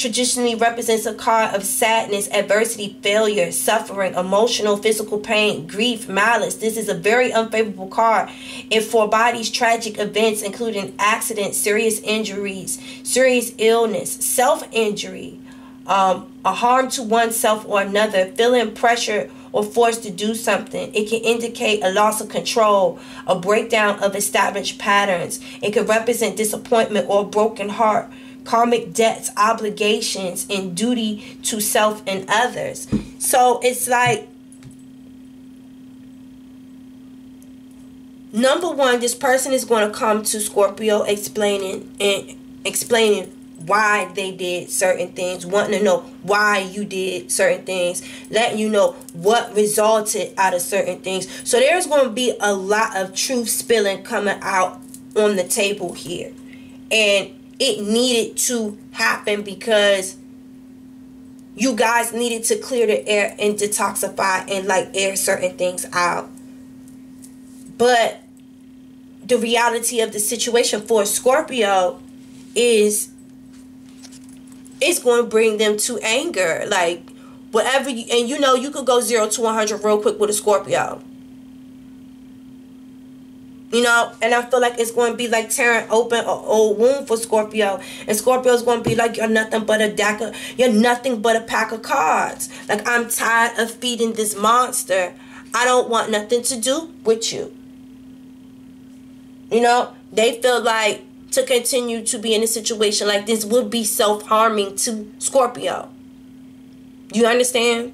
traditionally represents a card of sadness, adversity, failure, suffering, emotional, physical pain, grief, malice. This is a very unfavorable card. It forebodies tragic events, including accidents, serious injuries, serious illness, self injury, um, a harm to oneself or another, feeling pressure or forced to do something. It can indicate a loss of control, a breakdown of established patterns. It could represent disappointment or broken heart karmic debts, obligations, and duty to self and others. So it's like number one, this person is going to come to Scorpio explaining and explaining why they did certain things, wanting to know why you did certain things, letting you know what resulted out of certain things. So there's going to be a lot of truth spilling coming out on the table here. And it needed to happen because you guys needed to clear the air and detoxify and like air certain things out. But the reality of the situation for Scorpio is it's going to bring them to anger. Like whatever you, and you know you could go 0 to 100 real quick with a Scorpio. You know, and I feel like it's going to be like tearing open an old wound for Scorpio. And Scorpio's going to be like, you're nothing but a deck of, you're nothing but a pack of cards. Like, I'm tired of feeding this monster. I don't want nothing to do with you. You know, they feel like to continue to be in a situation like this would be self-harming to Scorpio. You understand?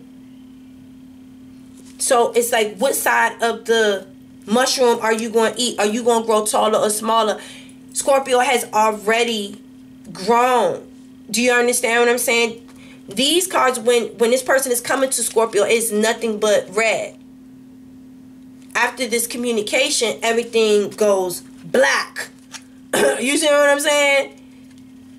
So it's like, what side of the mushroom are you going to eat? Are you going to grow taller or smaller? Scorpio has already grown. Do you understand what I'm saying? These cards, when when this person is coming to Scorpio, is nothing but red. After this communication, everything goes black. you see what I'm saying?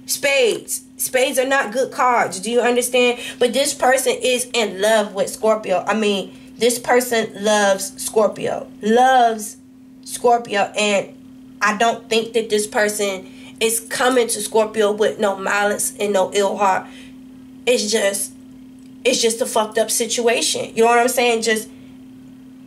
Spades. Spades are not good cards. Do you understand? But this person is in love with Scorpio. I mean, this person loves Scorpio, loves Scorpio, and I don't think that this person is coming to Scorpio with no malice and no ill heart. It's just, it's just a fucked up situation. You know what I'm saying? Just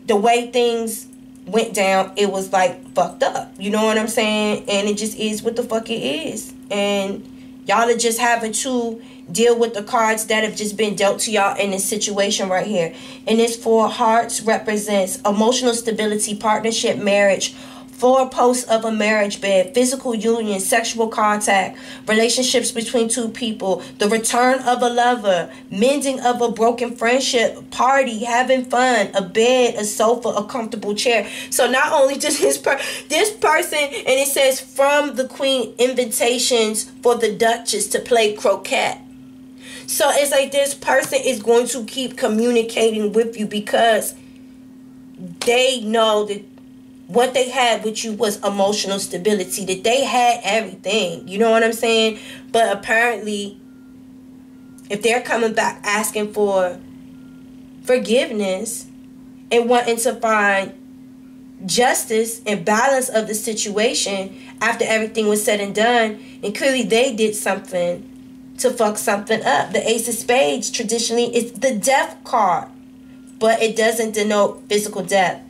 the way things went down, it was like fucked up. You know what I'm saying? And it just is what the fuck it is. And y'all are just having to deal with the cards that have just been dealt to y'all in this situation right here. And this four hearts represents emotional stability, partnership, marriage, four posts of a marriage bed, physical union, sexual contact, relationships between two people, the return of a lover, mending of a broken friendship, party, having fun, a bed, a sofa, a comfortable chair. So not only just his per- this person, and it says from the queen invitations for the duchess to play croquet. So it's like this person is going to keep communicating with you because they know that what they had with you was emotional stability, that they had everything. You know what I'm saying? But apparently, if they're coming back asking for forgiveness and wanting to find justice and balance of the situation after everything was said and done, and clearly they did something to fuck something up. The Ace of Spades traditionally is the death card, but it doesn't denote physical death.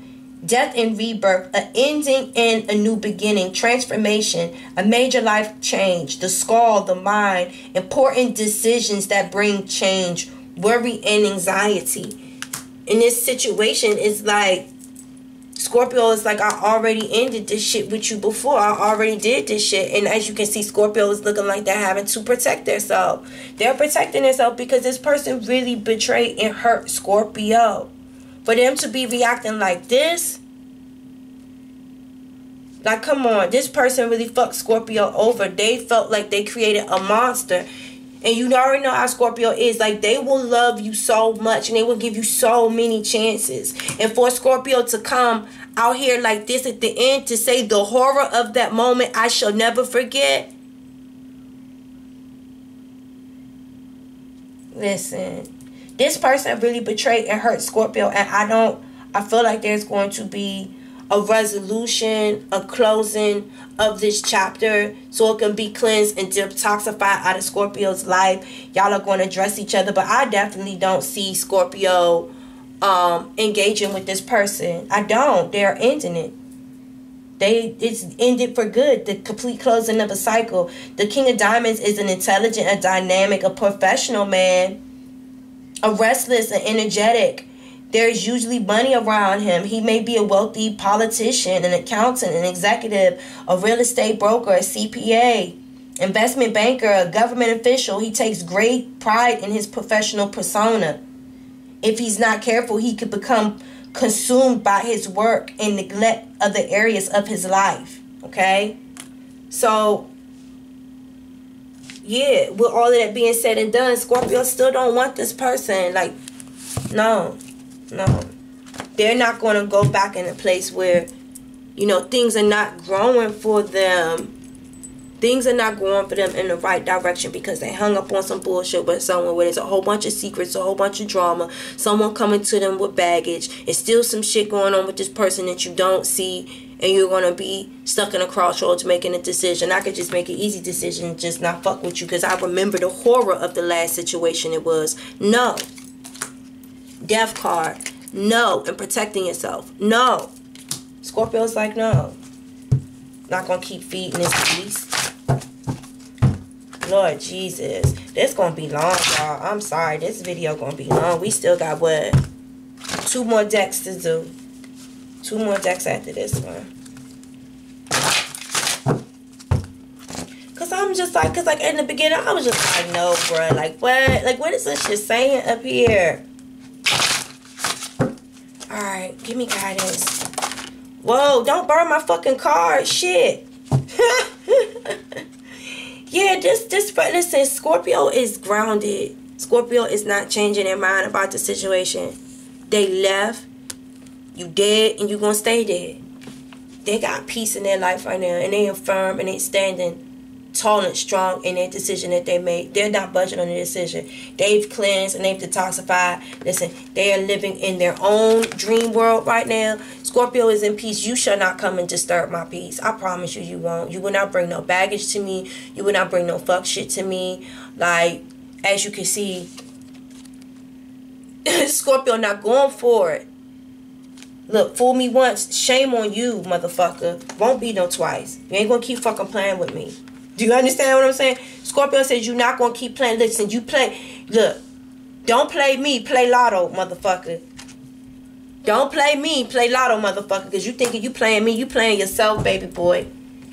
Death and rebirth, an ending and a new beginning, transformation, a major life change, the skull, the mind, important decisions that bring change, worry and anxiety. In this situation, it's like Scorpio is like, I already ended this shit with you before. I already did this shit. And as you can see, Scorpio is looking like they're having to protect themselves. They're protecting themselves because this person really betrayed and hurt Scorpio. For them to be reacting like this, like, come on, this person really fucked Scorpio over. They felt like they created a monster. And you already know how Scorpio is. Like, they will love you so much and they will give you so many chances. And for Scorpio to come out here like this at the end to say the horror of that moment I shall never forget. Listen, this person really betrayed and hurt Scorpio. And I don't, I feel like there's going to be a resolution, a closing of this chapter so it can be cleansed and detoxified out of Scorpio's life. Y'all are going to address each other, but I definitely don't see Scorpio um, engaging with this person. I don't. They're ending it. They it's ended for good. The complete closing of a cycle. The King of Diamonds is an intelligent, a dynamic, a professional man, a restless and energetic there's usually money around him. He may be a wealthy politician, an accountant, an executive, a real estate broker, a CPA, investment banker, a government official. He takes great pride in his professional persona. If he's not careful, he could become consumed by his work and neglect other areas of his life. Okay? So, yeah, with all of that being said and done, Scorpio still don't want this person. Like, no. No. They're not going to go back in a place where, you know, things are not growing for them. Things are not going for them in the right direction because they hung up on some bullshit with someone where there's a whole bunch of secrets, a whole bunch of drama, someone coming to them with baggage, and still some shit going on with this person that you don't see, and you're gonna be stuck in a crossroads making a decision. I could just make an easy decision, just not fuck with you because I remember the horror of the last situation it was. No, death card. No. And protecting yourself. No. Scorpio's like, no. Not gonna keep feeding this beast. Lord Jesus. This gonna be long, y'all. I'm sorry. This video gonna be long. We still got what? Two more decks to do. Two more decks after this one. Cause I'm just like, cause like in the beginning, I was just like, no, bro. Like what? Like what is this shit saying up here? Alright, give me guidance. Whoa, don't burn my fucking card. Shit. yeah, this this listen, Scorpio is grounded. Scorpio is not changing their mind about the situation. They left. You dead and you gonna stay dead. They got peace in their life right now and they are firm and they standing tall and strong in their decision that they made. They're not budging on the decision. They've cleansed and they've detoxified. Listen, they are living in their own dream world right now. Scorpio is in peace. You shall not come and disturb my peace. I promise you, you won't. You will not bring no baggage to me. You will not bring no fuck shit to me. Like, as you can see, Scorpio not going for it. Look, fool me once, shame on you, motherfucker. Won't be no twice. You ain't gonna keep fucking playing with me. Do you understand what I'm saying? Scorpio says you're not gonna keep playing. Listen, you play. Look, don't play me. Play lotto, motherfucker. Don't play me. Play lotto, motherfucker. Because you thinking you playing me. You playing yourself, baby boy.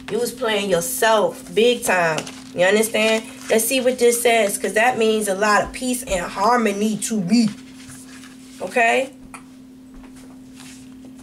You was playing yourself big time. You understand? Let's see what this says. Because that means a lot of peace and harmony to me. Okay?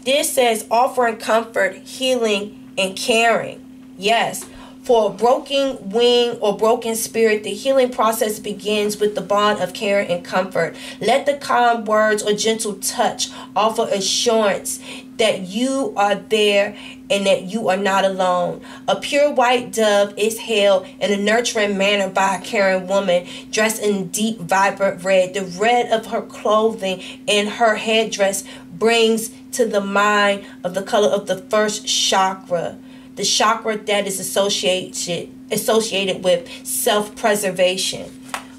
This says offering comfort, healing, and caring. Yes, for a broken wing or broken spirit, the healing process begins with the bond of care and comfort. Let the calm words or gentle touch offer assurance that you are there and that you are not alone. A pure white dove is held in a nurturing manner by a caring woman dressed in deep, vibrant red. The red of her clothing and her headdress brings to the mind of the color of the first chakra the chakra that is associated associated with self-preservation.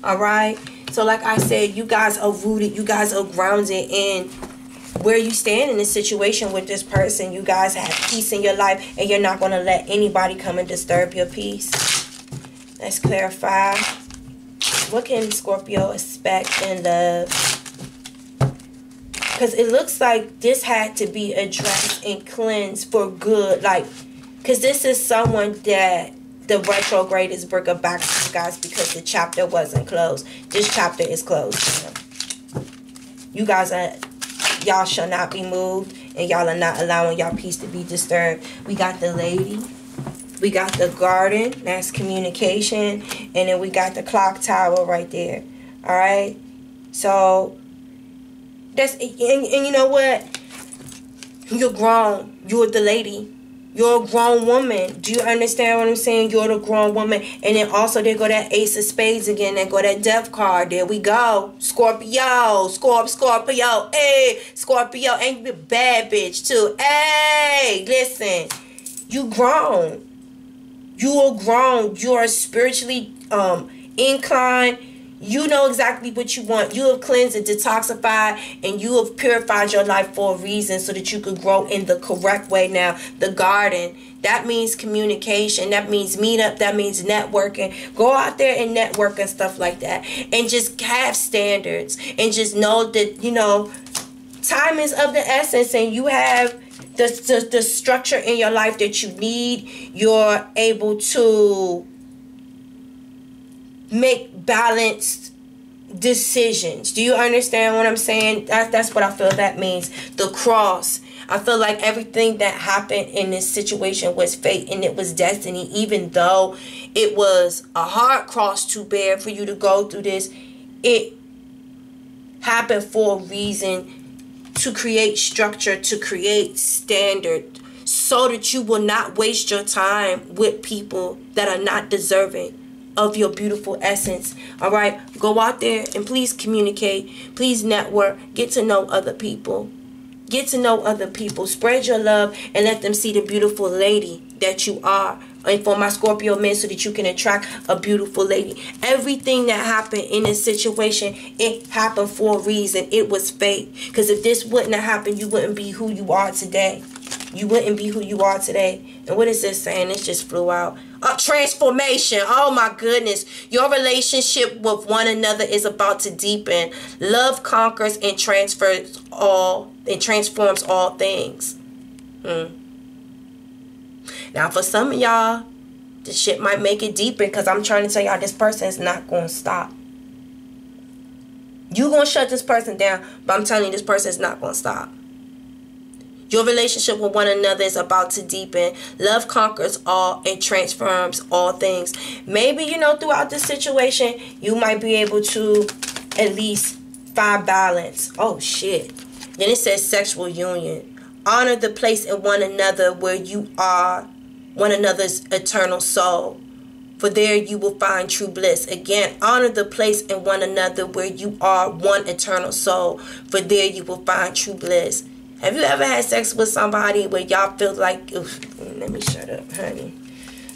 All right. So like I said, you guys are rooted, you guys are grounded in where you stand in this situation with this person. You guys have peace in your life and you're not going to let anybody come and disturb your peace. Let's clarify. What can Scorpio expect in love? Because it looks like this had to be addressed and cleansed for good. Like because this is someone that the retrograde is bringing back to you guys because the chapter wasn't closed. This chapter is closed. You guys are, y'all shall not be moved and y'all are not allowing y'all peace to be disturbed. We got the lady. We got the garden. That's communication. And then we got the clock tower right there. All right. So that's and, and you know what? You're grown. You're the lady You're a grown woman. Do you understand what I'm saying? You're the grown woman. And then also they go that ace of spades again. They go that death card. There we go. Scorpio. Scorp Scorpio. Hey, Scorpio. And you a bad bitch too. Hey, listen. You grown. You are grown. You are spiritually um inclined you know exactly what you want. You have cleansed and detoxified, and you have purified your life for a reason so that you could grow in the correct way. Now, the garden, that means communication, that means meetup, that means networking. Go out there and network and stuff like that. And just have standards and just know that, you know, time is of the essence, and you have the, the, the structure in your life that you need. You're able to make balanced decisions. Do you understand what I'm saying? That, that's what I feel that means. The cross. I feel like everything that happened in this situation was fate and it was destiny, even though it was a hard cross to bear for you to go through this. It happened for a reason to create structure, to create standard, so that you will not waste your time with people that are not deserving of your beautiful essence. All right, go out there and please communicate, please network, get to know other people. Get to know other people. Spread your love and let them see the beautiful lady that you are. And for my Scorpio men, so that you can attract a beautiful lady. Everything that happened in this situation, it happened for a reason. It was fate. Because if this wouldn't have happened, you wouldn't be who you are today. You wouldn't be who you are today. And what is this saying? It just flew out a transformation. Oh my goodness. Your relationship with one another is about to deepen. Love conquers and transfers all and transforms all things. Hmm. Now for some of y'all, the shit might make it deeper because I'm trying to tell y'all this person is not going to stop. You going to shut this person down, but I'm telling you this person is not going to stop. Your relationship with one another is about to deepen. Love conquers all and transforms all things. Maybe, you know, throughout this situation, you might be able to at least find balance. Oh, shit. Then it says sexual union. Honor the place in one another where you are one another's eternal soul. For there you will find true bliss. Again, honor the place in one another where you are one eternal soul. For there you will find true bliss. Have you ever had sex with somebody where y'all feel like, let me shut up, honey.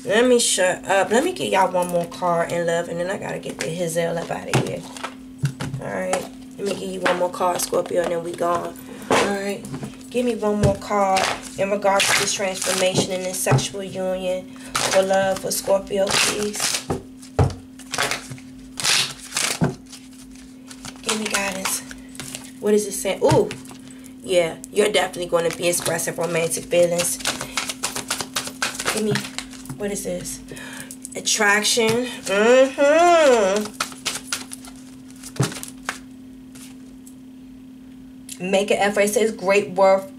Let me shut up. Let me get y'all one more card in love, and then I gotta get the Hazel up out of here. Alright. Let me give you one more card, Scorpio, and then we gone. Alright. Give me one more card in regards to this transformation and this sexual union for love for Scorpio, please. Give me guidance. What is it saying? Ooh, yeah, you're definitely going to be expressing romantic feelings. Give me, what is this? Attraction. Mm-hmm. Make an effort. It says great worth.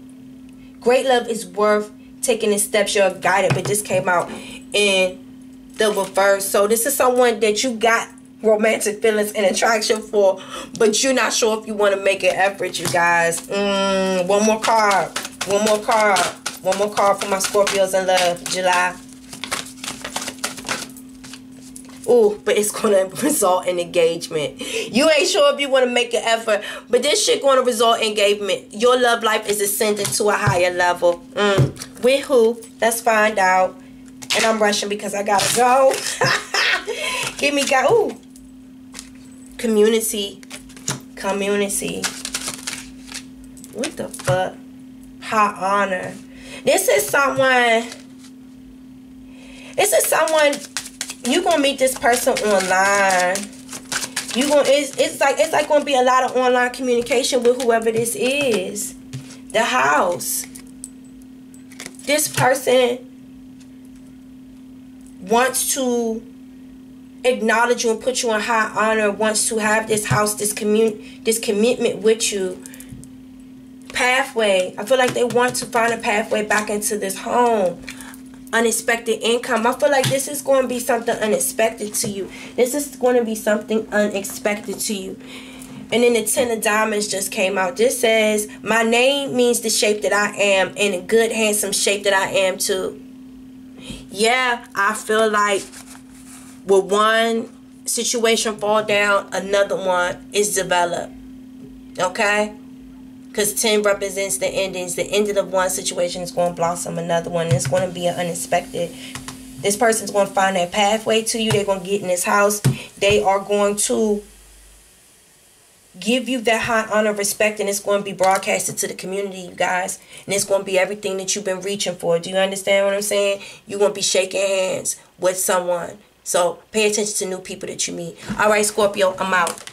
Great love is worth taking the steps you're guided, but this came out in the reverse. So this is someone that you got romantic feelings and attraction for, but you're not sure if you want to make an effort, you guys. Mm, one more card. One more card. One more card for my Scorpios in love. July. Ooh, but it's going to result in engagement. You ain't sure if you want to make an effort, but this shit going to result in engagement. Your love life is ascending to a higher level. Mm. With who? Let's find out. And I'm rushing because I got to go. Give me, God. Ooh, community, community. What the fuck? High honor. This is someone. This is someone. You gonna meet this person online. You gonna it's it's like it's like gonna be a lot of online communication with whoever this is. The house. This person wants to acknowledge you and put you in high honor, wants to have this house, this commun this commitment with you. Pathway. I feel like they want to find a pathway back into this home. Unexpected income. I feel like this is going to be something unexpected to you. This is going to be something unexpected to you. And then the Ten of Diamonds just came out. This says, My name means the shape that I am, and a good, handsome shape that I am too. Yeah, I feel like with one situation fall down, another one is developed. Okay? Because 10 represents the endings. The ending of one situation is going to blossom another one. It's going to be an unexpected. This person's going to find their pathway to you. They're going to get in this house. They are going to give you that high honor, respect, and it's going to be broadcasted to the community, you guys. And it's going to be everything that you've been reaching for. Do you understand what I'm saying? You're going to be shaking hands with someone. So pay attention to new people that you meet. All right, Scorpio, I'm out.